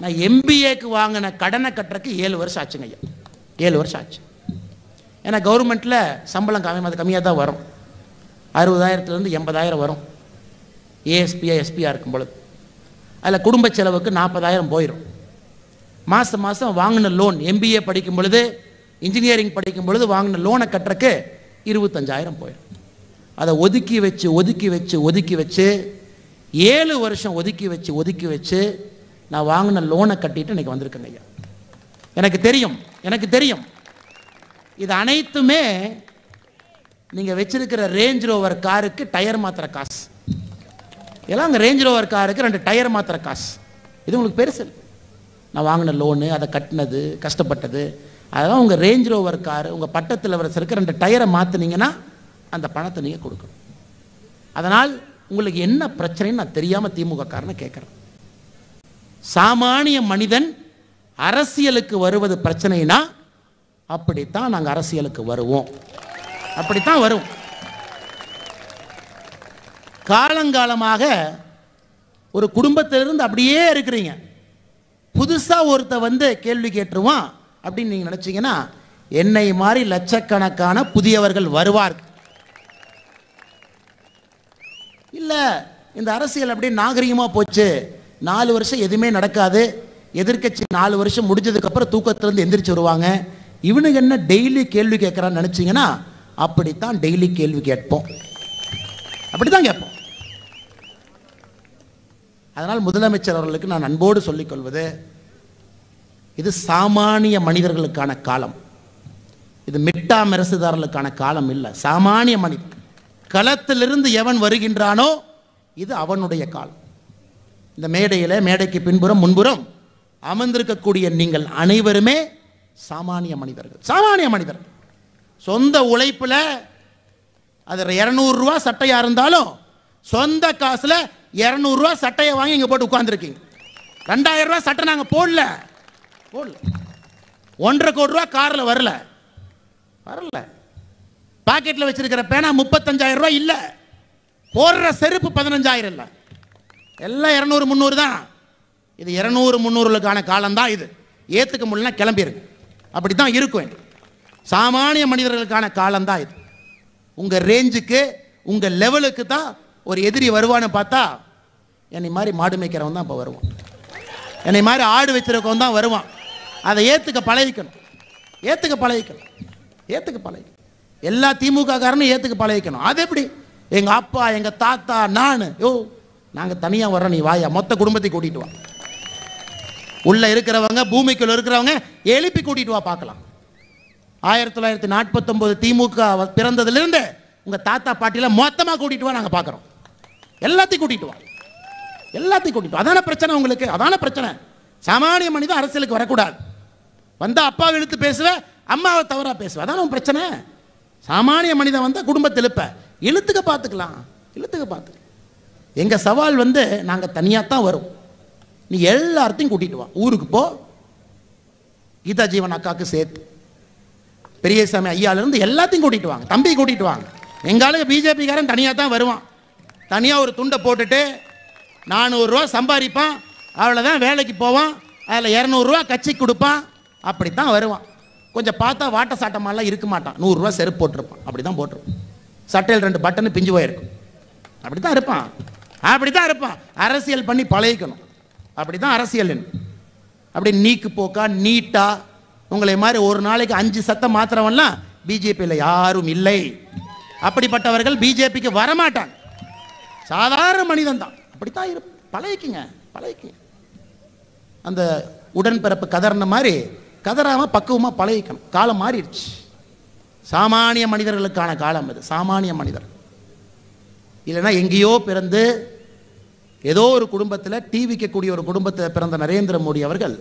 நான் எம்பிஏக்கு வாங்கின கடனை கட்டுறதுக்கு ஏழு வருஷம் ஆச்சுங்க ஐயா. ஏழு வருஷம் ஆச்சு. ஏன்னா கவர்மெண்ட்டில் சம்பளம் கம்மி அது கம்மியாக தான் வரும். அறுபதாயிரத்துலேருந்து எண்பதாயிரம் வரும். ஏஎஸ்பியா எஸ்பியாக இருக்கும் பொழுது. அதில் குடும்ப செலவுக்கு நாற்பதாயிரம் போயிடும் மாதம் மாதம் வாங்கின லோன் எம்பிஏ படிக்கும் பொழுது இன்ஜினியரிங் படிக்கும் பொழுது வாங்கின லோனை கட்டுறக்கு இருபத்தஞ்சாயிரம் போயிடும் அதை ஒதுக்கி வச்சு ஒதுக்கி வச்சு ஒதுக்கி வச்சு ஏழு வருஷம் ஒதுக்கி வச்சு ஒதுக்கி வச்சு நான் வாங்கின லோனை கட்டிட்டு இன்னைக்கு வந்திருக்கேங்க ஐயா. எனக்கு தெரியும் எனக்கு தெரியும். இது அனைத்துமே நீங்கள் வச்சிருக்கிற ரேஞ்ச் ரோவர் காருக்கு டயர் மாத்திர காசு. இதெல்லாம் அங்கே ரேஞ்ச் ரோவர் காருக்கு ரெண்டு டயர் மாத்திர காசு. இது உங்களுக்கு பெருசு. இல்லை. நான் வாங்கின லோனு அதை கட்டினது கஷ்டப்பட்டது. அதெல்லாம் உங்கள் ரேஞ்ச் ரோவர் காரு உங்கள் பட்டத்தில் வரசருக்கு ரெண்டு டயரை மாற்றினீங்கன்னா அந்த பணத்தை நீங்கள் கொடுக்கணும். அதனால் உங்களுக்கு என்ன பிரச்சனைன்னு நான் தெரியாமல் திமுக காரனை கேட்குறேன் சாமானிய மனிதன் அரசியலுக்கு வருவது பிரச்சனைனா அப்படித்தான் நாங்கள் அரசியலுக்கு வருவோம். அப்படித்தான் வரும். காலங்காலமாக ஒரு குடும்பத்திலிருந்து அப்படியே இருக்கிறீங்க. புதுசாக ஒருத்த வந்து கேள்வி கேட்டுருவான் அப்படின்னு நீங்கள் நினச்சிங்கன்னா என்னை மாதிரி லட்சக்கணக்கான புதியவர்கள் வருவார். இல்லை இந்த அரசியல் அப்படியே நாகரிகமாக போச்சு. நாலு வருஷம் எதுவுமே நடக்காது. எதிர்க்கட்சி நாலு வருஷம் முடிஞ்சதுக்கு அப்புறம் எந்திரிச்சு வருவாங்க. இவனுக்கு என்ன டெய்லி கேள்வி கேட்கறான்னு நினச்சிங்கன்னா அப்படித்தான் டெய்லி கேள்வி கேட்போம். அப்படித்தான் கேட்போம். அதனால் முதலமைச்சர் அவர்களுக்கு நான் அன்போடு சொல்லிக்கொள்வது இது சாமானிய மனிதர்களுக்கான காலம். இது மிட்டா மெரசுதாரர்களுக்கான காலம் இல்லை. சாமானிய மனிதன். களத்திலிருந்து எவன் வருகின்றானோ இது அவனுடைய காலம். இந்த மேடையில் மேடைக்கு பின்புறம் முன்புறம் அமர்ந்திருக்கக்கூடிய நீங்கள் அனைவருமே சாமானிய மனிதர்கள். சாமானிய மனிதர்கள். சொந்த உழைப்பில் அது இரநூறுவா சட்டையாக இருந்தாலும் சொந்த காசில் இரநூறுவா சட்டையை வாங்கி இங்கே போட்டு உட்காந்துருக்கீங்க ரெண்டாயிரம் ரூபா சட்டை நாங்கள் போடல. போடல. ஒன்றரை கோடி ரூபா காரில் வரல. வரல. பாக்கெட்டில் வச்சிருக்கிற பேனா முப்பத்தஞ்சாயிரம் ரூபா இல்லை. போடுற செருப்பு பதினஞ்சாயிரம் இல்லை. எல்லாம் இரநூறு முந்நூறு தான். இது இரநூறு முந்நூறுகளுக்கான காலம்தான் இது. ஏற்றுக்க முடியலனா கிளம்பிடுங்க அப்படி தான் இருக்கும் சாமானிய மனிதர்களுக்கான காலம்தான் இது. உங்கள் ரேஞ்சுக்கு உங்கள் லெவலுக்கு தான் ஒரு எதிரி வருவான்னு பார்த்தா என்னை மாதிரி மாடு மேய்க்கிறவன் தான் இப்போ வருவான். என்னை மாதிரி ஆடு வச்சிருக்கவன் தான் வருவான். அதை ஏற்றுக்க பழகிக்கணும். ஏற்றுக்க பழகிக்கணும். ஏற்றுக்க பழகிக்கணும். எல்லா திமுக காரனும் ஏற்றுக்க பழகிக்கணும். அது எப்படி? எங்கள் அப்பா எங்கள் தாத்தா நான் யோ நாங்கள் தனியாக வர்றோம் நீ வாயா. மொத்த குடும்பத்தை கூட்டிட்டு வா. உள்ள இருக்கிறவங்க பூமிக்குள்ள இருக்கிறவங்க எழுப்பி கூட்டிட்டு வா பார்க்கலாம். ஆயிரத்தி தொள்ளாயிரத்தி நாற்பத்தொம்போது திமுக பிறந்ததுலேருந்து உங்கள் உங்க தாத்தா பாட்டில மொத்தமா கூட்டிட்டு வா நாங்க பார்க்குறோம். எல்லாத்தையும் கூட்டிட்டு வா. எல்லாத்தையும் கூட்டிட்டு வா. அதான பிரச்சனை உங்களுக்கு? அதான பிரச்சனை. சாமானிய மனிதன் அரசியலுக்கு வரக்கூடாது. வந்தா அப்பாவை இழுத்து பேசுவ அம்மாவை தவறா பேசுவேன் அதான உன் பிரச்சனை? சாமானிய மனிதன் வந்தால் குடும்பத்தை இழுப்ப இழுத்துக்க பார்த்துக்கலாம். இழுத்துக்க பார்த்துக்கலாம். எங்கள் சவால் வந்து நாங்கள் தனியாக தான் வரும். நீ எல்லாத்தையும் கூட்டிகிட்டு வா. ஊருக்கு போ. கீதா ஜீவன் அக்காவுக்கு சேர்த்து. பெரியசாமி ஐயாலேருந்து எல்லாத்தையும் கூட்டிகிட்டு வாங்க. தம்பி கூட்டிகிட்டு வாங்க. எங்காலும் பிஜேபிக்காரன் தனியாக தான் வருவான். தனியாக ஒரு துண்டை போட்டுட்டு நானூறுரூவா சம்பாதிப்பான். அவ்வளோதான் வேலைக்கு போவான். அதில் இரநூறுவா கட்சிக்கு கொடுப்பான். அப்படி தான் வருவான். கொஞ்சம் பார்த்தா வாட்ட சாட்டமாலாம் இருக்க மாட்டான். நூறுரூவா செருப்பு போட்டிருப்பான். அப்படி தான் போட்டிருப்பான். சட்டையில் ரெண்டு பட்டனு பிஞ்சு போயிருக்கும். அப்படி தான் இருப்பான். அப்படி தான் இருப்பான். அரசியல் பண்ணி பழகிக்கணும். அப்படி தான் அரசியல் அப்படி நீக்கு போக்கா நீட்டா உங்களை மாதிரி ஒரு நாளைக்கு அஞ்சு சத்தம் மாத்திரவன்லாம் பிஜேபியில் யாரும் இல்லை. அப்படிப்பட்டவர்கள் பிஜேபிக்கு வரமாட்டாங்க. சாதாரண மனிதன் தான் அப்படித்தான் இரு பழகிக்குங்க பழகிக்குங்க. அந்த உடன்பிறப்பு கதறின மாதிரி கதறாம பக்குவமா பழகிக்கணும். காலம் மாறிடுச்சு. சாமானிய மனிதர்களுக்கான காலம் அது சாமானிய மனிதர். இல்லைன்னா எங்கேயோ பிறந்து ஏதோ ஒரு குடும்பத்தில் டீ விற்கக்கூடிய ஒரு குடும்பத்தில் பிறந்த நரேந்திர மோடி அவர்கள்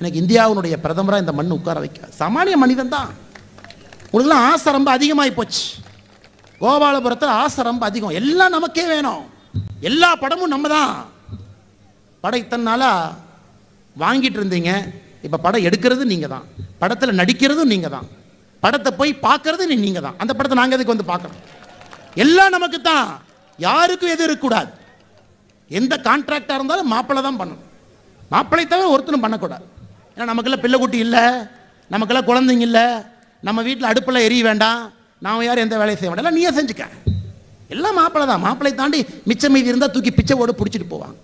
எனக்கு இந்தியாவினுடைய பிரதமராக இந்த மண் உட்கார வைக்க. சாமானிய மனிதன் தான். உங்களுக்குலாம் ஆசை ரொம்ப அதிகமாகி போச்சு. கோபாலபுரத்தில் ஆசை ரொம்ப அதிகம். எல்லாம் நமக்கே வேணும். எல்லா படமும் நம்ம தான். படம் இத்தனை வாங்கிட்டு இருந்தீங்க. இப்போ படம் எடுக்கிறது நீங்கள் தான். படத்தில் நடிக்கிறதும் நீங்கள் தான். படத்தை போய் பார்க்கறது நீங்கள் தான். அந்த படத்தை நாங்கள் எதுக்கு வந்து பார்க்குறோம்? எல்லாம் நமக்கு தான் யாருக்கும் எது இருக்கக்கூடாது. எந்த கான்ட்ராக்டாக இருந்தாலும் மாப்பிள்ளை தான் பண்ணணும். மாப்பிள்ளை தவிர ஒருத்தனும் பண்ணக்கூடாது. ஏன்னா நமக்கெல்லாம் பிள்ளை குட்டி இல்லை. நமக்கெல்லாம் குழந்தைங்க இல்லை. நம்ம வீட்டில் அடுப்பில் எரிய வேண்டாம். நாம் யாரும் எந்த வேலையும் செய்ய வேண்டாம் நீயே செஞ்சுக்க. எல்லாம் மாப்பிள்ளை தான். மாப்பிள்ளை தாண்டி மிச்சம் மீதி இருந்தால் தூக்கி பிச்சை பிடிச்சிட்டு போவாங்க.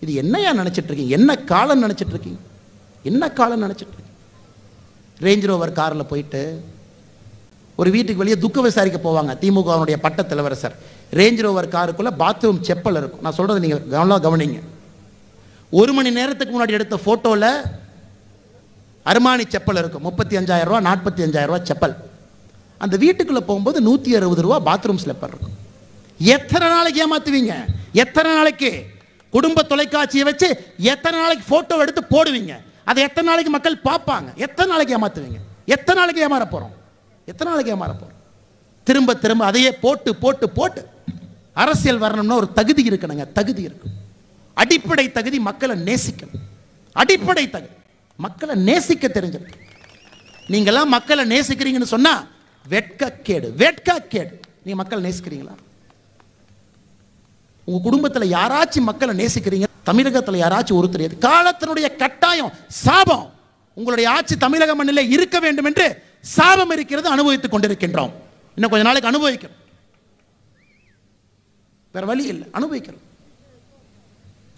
இது என்னையா நினச்சிட்டு இருக்கீங்க? என்ன காலம் நினச்சிட்டு இருக்கீங்க? என்ன காலம் நினச்சிட்டு இருக்கீங்க? ரேஞ்ச் ரோவர் காரில் போயிட்டு ஒரு வீட்டுக்கு வெளியே துக்க விசாரிக்க போவாங்க. திமுகவினுடைய பட்ட தலைவரசர் ரேஞ்ச் ரோவர் காருக்குள்ளே பாத்ரூம் செப்பல் இருக்கும். நான் சொல்கிறது நீங்கள் கவனம் கவனிங்க. ஒரு மணி நேரத்துக்கு முன்னாடி எடுத்த ஃபோட்டோவில் அருமானி செப்பல் இருக்கும். முப்பத்தி அஞ்சாயிரம் ரூபா நாற்பத்தி அஞ்சாயிரம் ரூபா செப்பல். அந்த வீட்டுக்குள்ளே போகும்போது நூற்றி அறுபது ரூபா பாத்ரூம் ஸ்லிப்பர் இருக்கும். எத்தனை நாளைக்கு ஏமாத்துவீங்க? எத்தனை நாளைக்கு? குடும்ப தொலைக்காட்சியை வச்சு எத்தனை நாளைக்கு ஃபோட்டோ எடுத்து போடுவீங்க? அதை எத்தனை நாளைக்கு மக்கள் பார்ப்பாங்க? எத்தனை நாளைக்கு ஏமாத்துவீங்க? எத்தனை நாளைக்கு ஏமாற போகிறோம் எத்தனை நாளைக்கு ஏமாற திரும்ப திரும்ப அதையே போட்டு போட்டு போட்டு அரசியல் வரணும்னா ஒரு தகுதி இருக்கணுங்க. தகுதி இருக்கும் அடிப்படை தகுதி மக்களை நேசிக்கணும். அடிப்படை தகுதி. மக்களை நேசிக்க தெரிஞ்சிருக்கு நீங்களாம் மக்களை நேசிக்கிறீங்கன்னு சொன்னா வெட்கக்கேடு வெட்கக்கேடு. நீங்க மக்களை நேசிக்கிறீங்களா? உங்க குடும்பத்துல யாராச்சும் மக்களை நேசிக்கிறீங்க? தமிழகத்துல யாராச்சும் ஒருத்தர் காலத்தினுடைய கட்டாயம் சாபம். உங்களுடைய ஆட்சி தமிழக மண்ணில் இருக்க வேண்டும் என்று சாபம் இருக்கிறது அனுபவித்துக் கொண்டிருக்கின்றோம். இன்னும் கொஞ்ச நாளைக்கு அனுபவிக்கிறோம். வேற வழி இல்லை அனுபவிக்கிறோம்.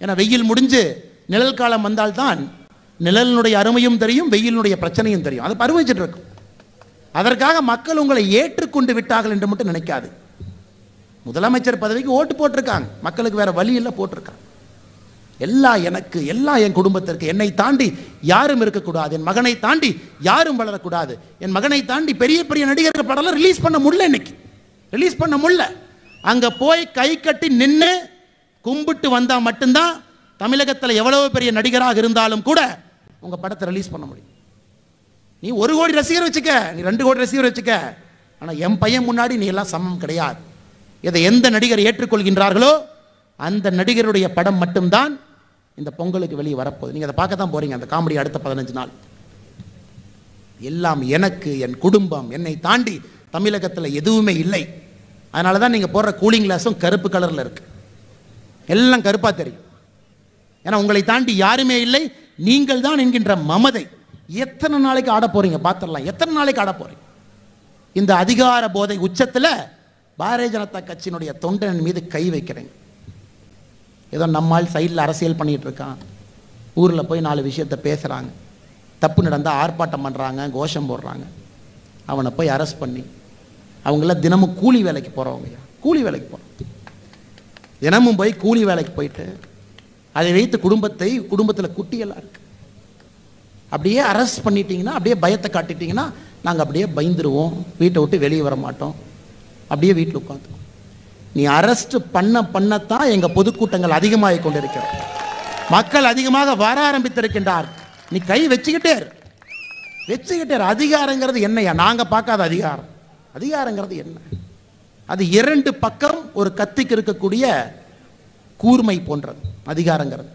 ஏன்னா வெயில் முடிஞ்சு நிழல் காலம் வந்தால்தான் நிழலினுடைய அருமையும் தெரியும் வெயிலினுடைய பிரச்சனையும் தெரியும். அதை அனுபவிச்சுட்டு இருக்கும். அதற்காக மக்கள் உங்களை ஏற்றுக்கொண்டு விட்டார்கள் என்று மட்டும் நினைக்காது. முதலமைச்சர் பதவிக்கு ஓட்டு போட்டிருக்காங்க. மக்களுக்கு வேற வழி இல்லை போட்டிருக்காங்க. எல்லாம் எனக்கு எல்லாம் என் குடும்பத்திற்கு என்னை தாண்டி யாரும் இருக்கக்கூடாது. என் மகனை தாண்டி யாரும் வளரக்கூடாது. என் மகனை தாண்டி பெரிய பெரிய நடிகர்கள் படம்லாம் ரிலீஸ் பண்ண முடியல இன்னைக்கு. ரிலீஸ் பண்ண முடியல. அங்க போய் கை கட்டி நின்று கும்பிட்டு வந்தா மட்டும்தான் தமிழகத்தில் எவ்வளவு பெரிய நடிகராக இருந்தாலும் கூட உங்க படத்தை ரிலீஸ் பண்ண முடியும். நீ ஒரு கோடி ரசிகர் வச்சுக்க நீ ரெண்டு கோடி ரசிகர் வச்சுக்க. ஆனால் என் பையன் முன்னாடி நீ எல்லாம் சமம் கிடையாது. இதை எந்த நடிகர் ஏற்றுக்கொள்கின்றார்களோ அந்த நடிகருடைய படம் மட்டும்தான் இந்த பொங்கலுக்கு வெளியே வரப்போகுது. நீங்கள் அதை பார்க்க தான் போறீங்க அந்த காமெடி அடுத்த பதினஞ்சு நாள். எல்லாம் எனக்கு என் குடும்பம் என்னை தாண்டி தமிழகத்தில் எதுவுமே இல்லை. அதனால தான் நீங்கள் போடுற கூலிங் கிளாஸும் கருப்பு கலரில் இருக்குது எல்லாம் கருப்பா தெரியும். ஏன்னா உங்களை தாண்டி யாருமே இல்லை நீங்கள் தான் என்கின்ற மமதை. எத்தனை நாளைக்கு ஆட போகிறீங்க பார்த்துடலாம். எத்தனை நாளைக்கு ஆட போகிறீங்க இந்த அதிகார போதை உச்சத்தில் பாரதிய ஜனதா கட்சியினுடைய தொண்டன் மீது கை வைக்கிறேங்க ஏதோ நம்மால் சைடில் அரசியல் பண்ணிகிட்டு இருக்கான் ஊரில் போய் நாலு விஷயத்தை பேசுகிறாங்க தப்பு நடந்தால் ஆர்ப்பாட்டம் பண்ணுறாங்க கோஷம் போடுறாங்க. அவனை போய் அரெஸ்ட் பண்ணி அவங்களாம் தினமும் கூலி வேலைக்கு போகிறவங்க கூலி வேலைக்கு போகிறோம் தினமும் போய் கூலி வேலைக்கு போயிட்டு அதை வைத்து குடும்பத்தை குடும்பத்தில் குட்டியெல்லாம் இருக்கு. அப்படியே அரெஸ்ட் பண்ணிட்டீங்கன்னா அப்படியே பயத்தை காட்டிட்டீங்கன்னா நாங்கள் அப்படியே பயந்துருவோம். வீட்டை விட்டு வெளியே வர மாட்டோம். அப்படியே வீட்டில் உட்காந்துருவோம். நீ அரெஸ்ட் பண்ண பண்ணத்தான் எங்கள் பொதுக்கூட்டங்கள் அதிகமாகி கொண்டிருக்கிறது. மக்கள் அதிகமாக வர ஆரம்பித்திருக்கின்றார். நீ கை வச்சுக்கிட்டே வச்சுக்கிட்டே அதிகாரங்கிறது என்னையா? நாங்கள் பார்க்காத அதிகாரம். அதிகாரங்கிறது என்ன? அது இரண்டு பக்கம் ஒரு கத்திக்கு இருக்கக்கூடிய கூர்மை போன்றது. அதிகாரங்கிறது.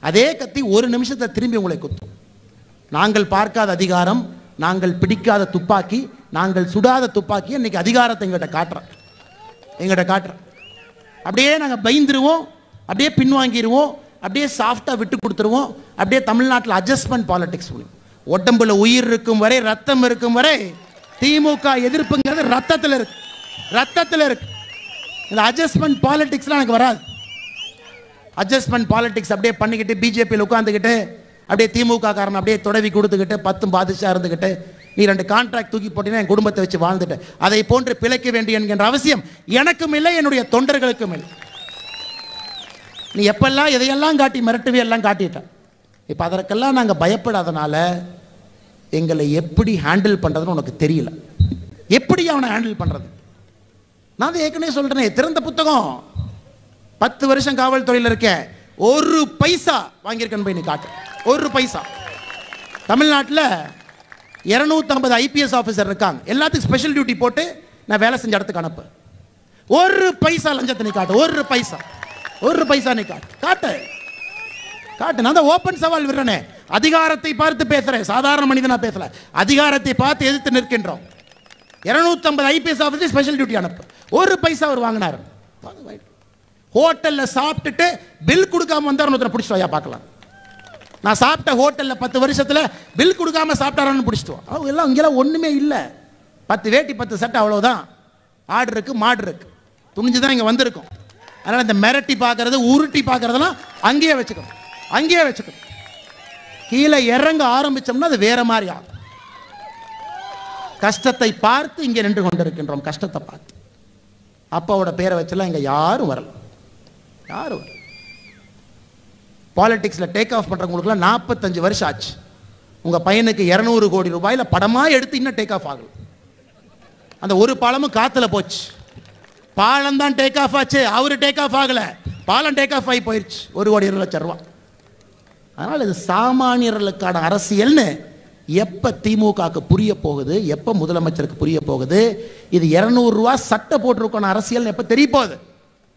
அதே கத்தி ஒரு நிமிஷத்தை திரும்பி உங்களை குத்தும். நாங்கள் பார்க்காத அதிகாரம் நாங்கள் பிடிக்காத துப்பாக்கி நாங்கள் சுடாத துப்பாக்கி இன்னைக்கு அதிகாரத்தை எங்கிட்ட காட்டுறோம் எங்கிட்ட காட்டுறேன் அப்படியே நாங்கள் பயந்துருவோம் அப்படியே பின்வாங்கிடுவோம் அப்படியே சாஃப்டாக விட்டு கொடுத்துருவோம் அப்படியே தமிழ்நாட்டில் அட்ஜஸ்ட்மெண்ட் பாலிடிக்ஸ் உடம்புல உயிர் இருக்கும் வரை ரத்தம் இருக்கும் வரை திமுக எதிர்ப்புங்கிறது ரத்தத்தில் இருக்கு. ரத்தத்தில் இருக்கு. இந்த அட்ஜஸ்ட்மெண்ட் பாலிடிக்ஸ்லாம் எனக்கு வராது. அட்ஜஸ்ட்மெண்ட் பாலிடிக்ஸ் அப்படியே பண்ணிக்கிட்டு பிஜேபியில் உட்காந்துக்கிட்டு அப்படியே திமுக காரன் அப்படியே தொடவி கொடுத்துக்கிட்டு பத்தும் பாதிச்சா இருந்துக்கிட்டு நீ ரெண்டு கான்ட்ராக்ட் தூக்கி போட்டீங்கன்னா என் குடும்பத்தை வச்சு வாழ்ந்துட்டு அதை போன்று பிழைக்க வேண்டும் என்கின்ற அவசியம் எனக்கும் இல்லை என்னுடைய தொண்டர்களுக்கும் இல்லை. நீ எப்பெல்லாம் எதையெல்லாம் காட்டி மிரட்டுவே எல்லாம் காட்டிட்டேன். இப்போ அதற்கெல்லாம் நாங்கள் பயப்படாதனால எங்களை எப்படி ஹேண்டில் பண்ணுறதுன்னு உனக்கு தெரியல. எப்படி அவனை ஹேண்டில் பண்ணுறது நான் ஏற்கனவே சொல்கிறேனே திறந்த புத்தகம். பத்து வருஷம் காவல்துறையில் இருக்கேன். ஒரு பைசா வாங்கியிருக்கேன் போய் நீ காட்டு. ஒரு பைசா. தமிழ்நாட்டில் இரநூத்தம்பது ஐபிஎஸ் ஆஃபீஸர் இருக்காங்க. எல்லாத்துக்கும் ஸ்பெஷல் டியூட்டி போட்டு நான் வேலை செஞ்ச இடத்துக்கு அனுப்பு. ஒரு பைசா லஞ்சத்தை நீ காட்டு. ஒரு பைசா. ஒரு பைசா நீ காட்டு. காட்டு. காட்டு. நான் தான் ஓப்பன் சவால் விடுறேனே. அதிகாரத்தை பார்த்து பேசுறேன். சாதாரண மனிதனா பேசல. அதிகாரத்தை பார்த்து எதிர்த்து நிற்கின்றோம். இரநூத்தம்பது ஐபிஎஸ் ஆஃபீஸர் ஸ்பெஷல் டியூட்டி அனுப்பு. ஒரு பைசா அவர் வாங்கினார். ஹோட்டலில் சாப்பிட்டுட்டு பில் கொடுக்காம வந்தார் ஒருத்தரை பிடிச்சிட்டு வாயா பார்க்கலாம். நான் சாப்பிட்ட ஹோட்டலில் பத்து வருஷத்தில் பில் கொடுக்காம சாப்பிட்டாரான்னு பிடிச்சிட்டு அவங்க எல்லாம் இங்கெல்லாம் ஒன்றுமே இல்லை. பத்து வேட்டி பத்து சட்டை அவ்வளோதான் ஆடு இருக்கு மாடு இருக்கு. துணிஞ்சு தான் இங்கே வந்திருக்கோம். அதனால் இந்த மிரட்டி பார்க்கறது உருட்டி பார்க்கறதெல்லாம் அங்கேயே வச்சுக்கணும். அங்கேயே வச்சுக்கணும். கீழே இறங்க ஆரம்பித்தோம்னா அது வேற மாதிரி ஆகும். கஷ்டத்தை பார்த்து இங்கே நின்று கொண்டிருக்கின்றோம். கஷ்டத்தை பார்த்து. அப்பாவோட பேரை வச்செல்லாம் இங்கே யாரும் வரல. யாரும் வரல. பாலிடிக்ஸில் டேக் ஆஃப் பண்ணுறவங்களுக்குலாம் நாற்பத்தஞ்சு வருஷம் ஆச்சு. உங்கள் பையனுக்கு இரநூறு கோடி ரூபாயில் படமாக எடுத்து இன்னும் டேக் ஆஃப் ஆகல அந்த ஒரு பாலமும் காற்றுல போச்சு. பாலம் தான் டேக் ஆஃப் ஆச்சு அவரு டேக் ஆஃப் ஆகல. பாலம் டேக் ஆஃப் ஆகி போயிடுச்சு ஒரு கோடி இருபது லட்சம் ரூபா. அதனால் இது சாமானியர்களுக்கான அரசியல்னு எப்போ திமுகவுக்கு புரிய போகுது எப்போ முதலமைச்சருக்கு புரிய போகுது இது இரநூறுவா சட்டை போட்டிருக்கான அரசியல் எப்போ தெரிய போகுது?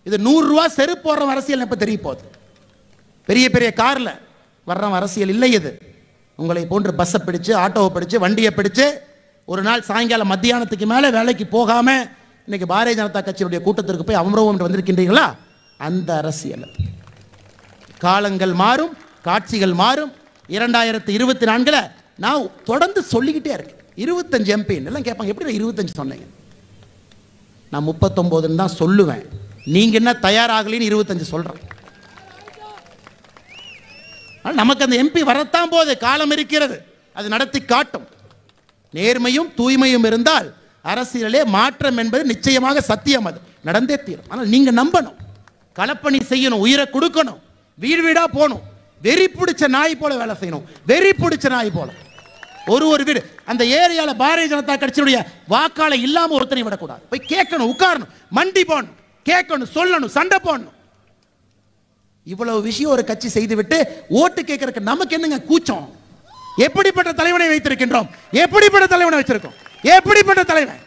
இது நூறுரூவா செருப்பு போடுற அரசியல் எப்போ தெரிய போகுது? பெரிய பெரிய காரில் வர்றவன் அரசியல் இல்லை இது. உங்களை போன்று பஸ்ஸை பிடிச்சு ஆட்டோவை பிடிச்சு வண்டியை பிடிச்சு ஒரு நாள் சாயங்காலம் மத்தியானத்துக்கு மேலே வேலைக்கு போகாமல் இன்னைக்கு பாரதிய ஜனதா கட்சியுடைய கூட்டத்திற்கு போய் அமர்வோம் என்று வந்திருக்கின்றீங்களா அந்த அரசியல் காலங்கள் மாறும் காட்சிகள் மாறும். இரண்டாயிரத்தி இருபத்தி நான்கில் நான் தொடர்ந்து சொல்லிக்கிட்டே இருக்கேன். இருபத்தஞ்சு எம்பின்னு எல்லாம் கேட்பாங்க. எப்படி நான் இருபத்தஞ்சு சொன்னீங்க? நான் முப்பத்தொம்போதுன்னு தான் சொல்லுவேன். நீங்கள் என்ன தயாராகலின்னு இருபத்தஞ்சு சொல்கிறேன் ஆனால் நமக்கு அந்த எம்பி வரத்தான் போது காலம் இருக்கிறது. அது நடத்தி காட்டும். நேர்மையும் தூய்மையும் இருந்தால் அரசியலே மாற்றம் என்பது நிச்சயமாக சத்தியம் அது. நடந்தே தீரும். ஆனால் நீங்க நம்பணும். களப்பணி செய்யணும். உயிரை கொடுக்கணும். வீடு வீடா போகணும். வெறி பிடிச்ச நாய் போல வேலை செய்யணும். வெறி பிடிச்ச நாய் போல. ஒரு ஒரு வீடு. அந்த ஏரியால பாரதிய ஜனதா கட்சியுடைய வாக்காளை இல்லாம ஒருத்தனை விடக்கூடாது. போய் கேட்கணும். உட்காரணும். மண்டி போடணும் கேட்கணும். சொல்லணும். சண்டை போடணும். இவ்வளவு விஷயம் ஒரு கட்சி செய்துவிட்டு ஓட்டு கேட்கறதுக்கு நமக்கு என்னங்க கூச்சம்? எப்படிப்பட்ட தலைவனை வைத்திருக்கின்றோம்? எப்படிப்பட்ட தலைவனை வச்சிருக்கோம் எப்படிப்பட்ட தலைவன்?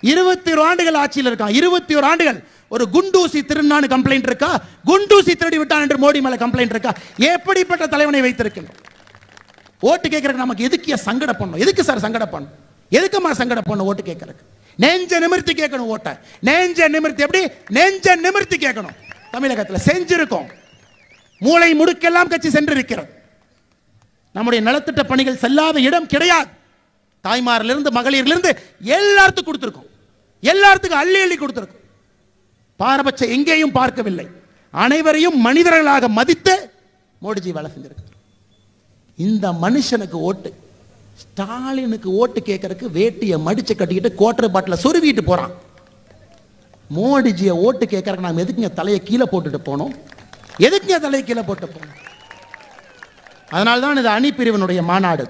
இருபத்தி ஒரு ஆண்டுகள் ஆட்சியில் இருக்கான் இருபத்தி ஒரு ஆண்டுகள். ஒரு குண்டூசி திருநான்னு கம்ப்ளைண்ட் இருக்கா? குண்டூசி திருடி விட்டான் என்று மோடி மேல கம்ப்ளைண்ட் இருக்கா? எப்படிப்பட்ட தலைவனை வைத்திருக்கின்றோம்? ஓட்டு கேட்கறதுக்கு நமக்கு எதுக்கு சங்கட பண்ணும் எதுக்கு சார் சங்கட பண்ணும் எதுக்குமா சங்கட பண்ணும் ஓட்டு கேட்கறதுக்கு? நெஞ்ச நிமிர்த்தி கேட்கணும் ஓட்ட. நெஞ்ச நிமிர்த்தி எப்படி? நெஞ்ச நிமிர்த்தி கேட்கணும். தமிழகத்தில் செஞ்சிருக்கோம். மூளை முடுக்கெல்லாம் கட்சி சென்றிருக்கிறது. நம்முடைய நலத்திட்ட பணிகள் செல்லாத இடம் கிடையாது. தாய்மாரிலிருந்து மகளிரிலிருந்து எல்லாத்துக்கும் கொடுத்துருக்கோம். எல்லாத்துக்கும் அள்ளி அள்ளி கொடுத்துருக்கோம். பாரபட்சம் எங்கேயும் பார்க்கவில்லை. அனைவரையும் மனிதர்களாக மதித்து மோடிஜி வேலை செஞ்சிருக்கார் இந்த மனுஷனுக்கு ஓட்டு ஸ்டாலினுக்கு ஓட்டு கேட்கறதுக்கு வேட்டியை மடிச்சு கட்டிக்கிட்டு கோட்டர் பாட்டில் சொருவிட்டு போறான். மோடிஜியை ஓட்டு கேட்கறதுக்கு நாம் எதுக்குங்க தலையை கீழே போட்டுட்டு போனோம்? எதுக்குங்க தலையை கீழே போட்டு போனோம்? அதனால்தான் இது அணிப்பிரிவினுடைய மாநாடு.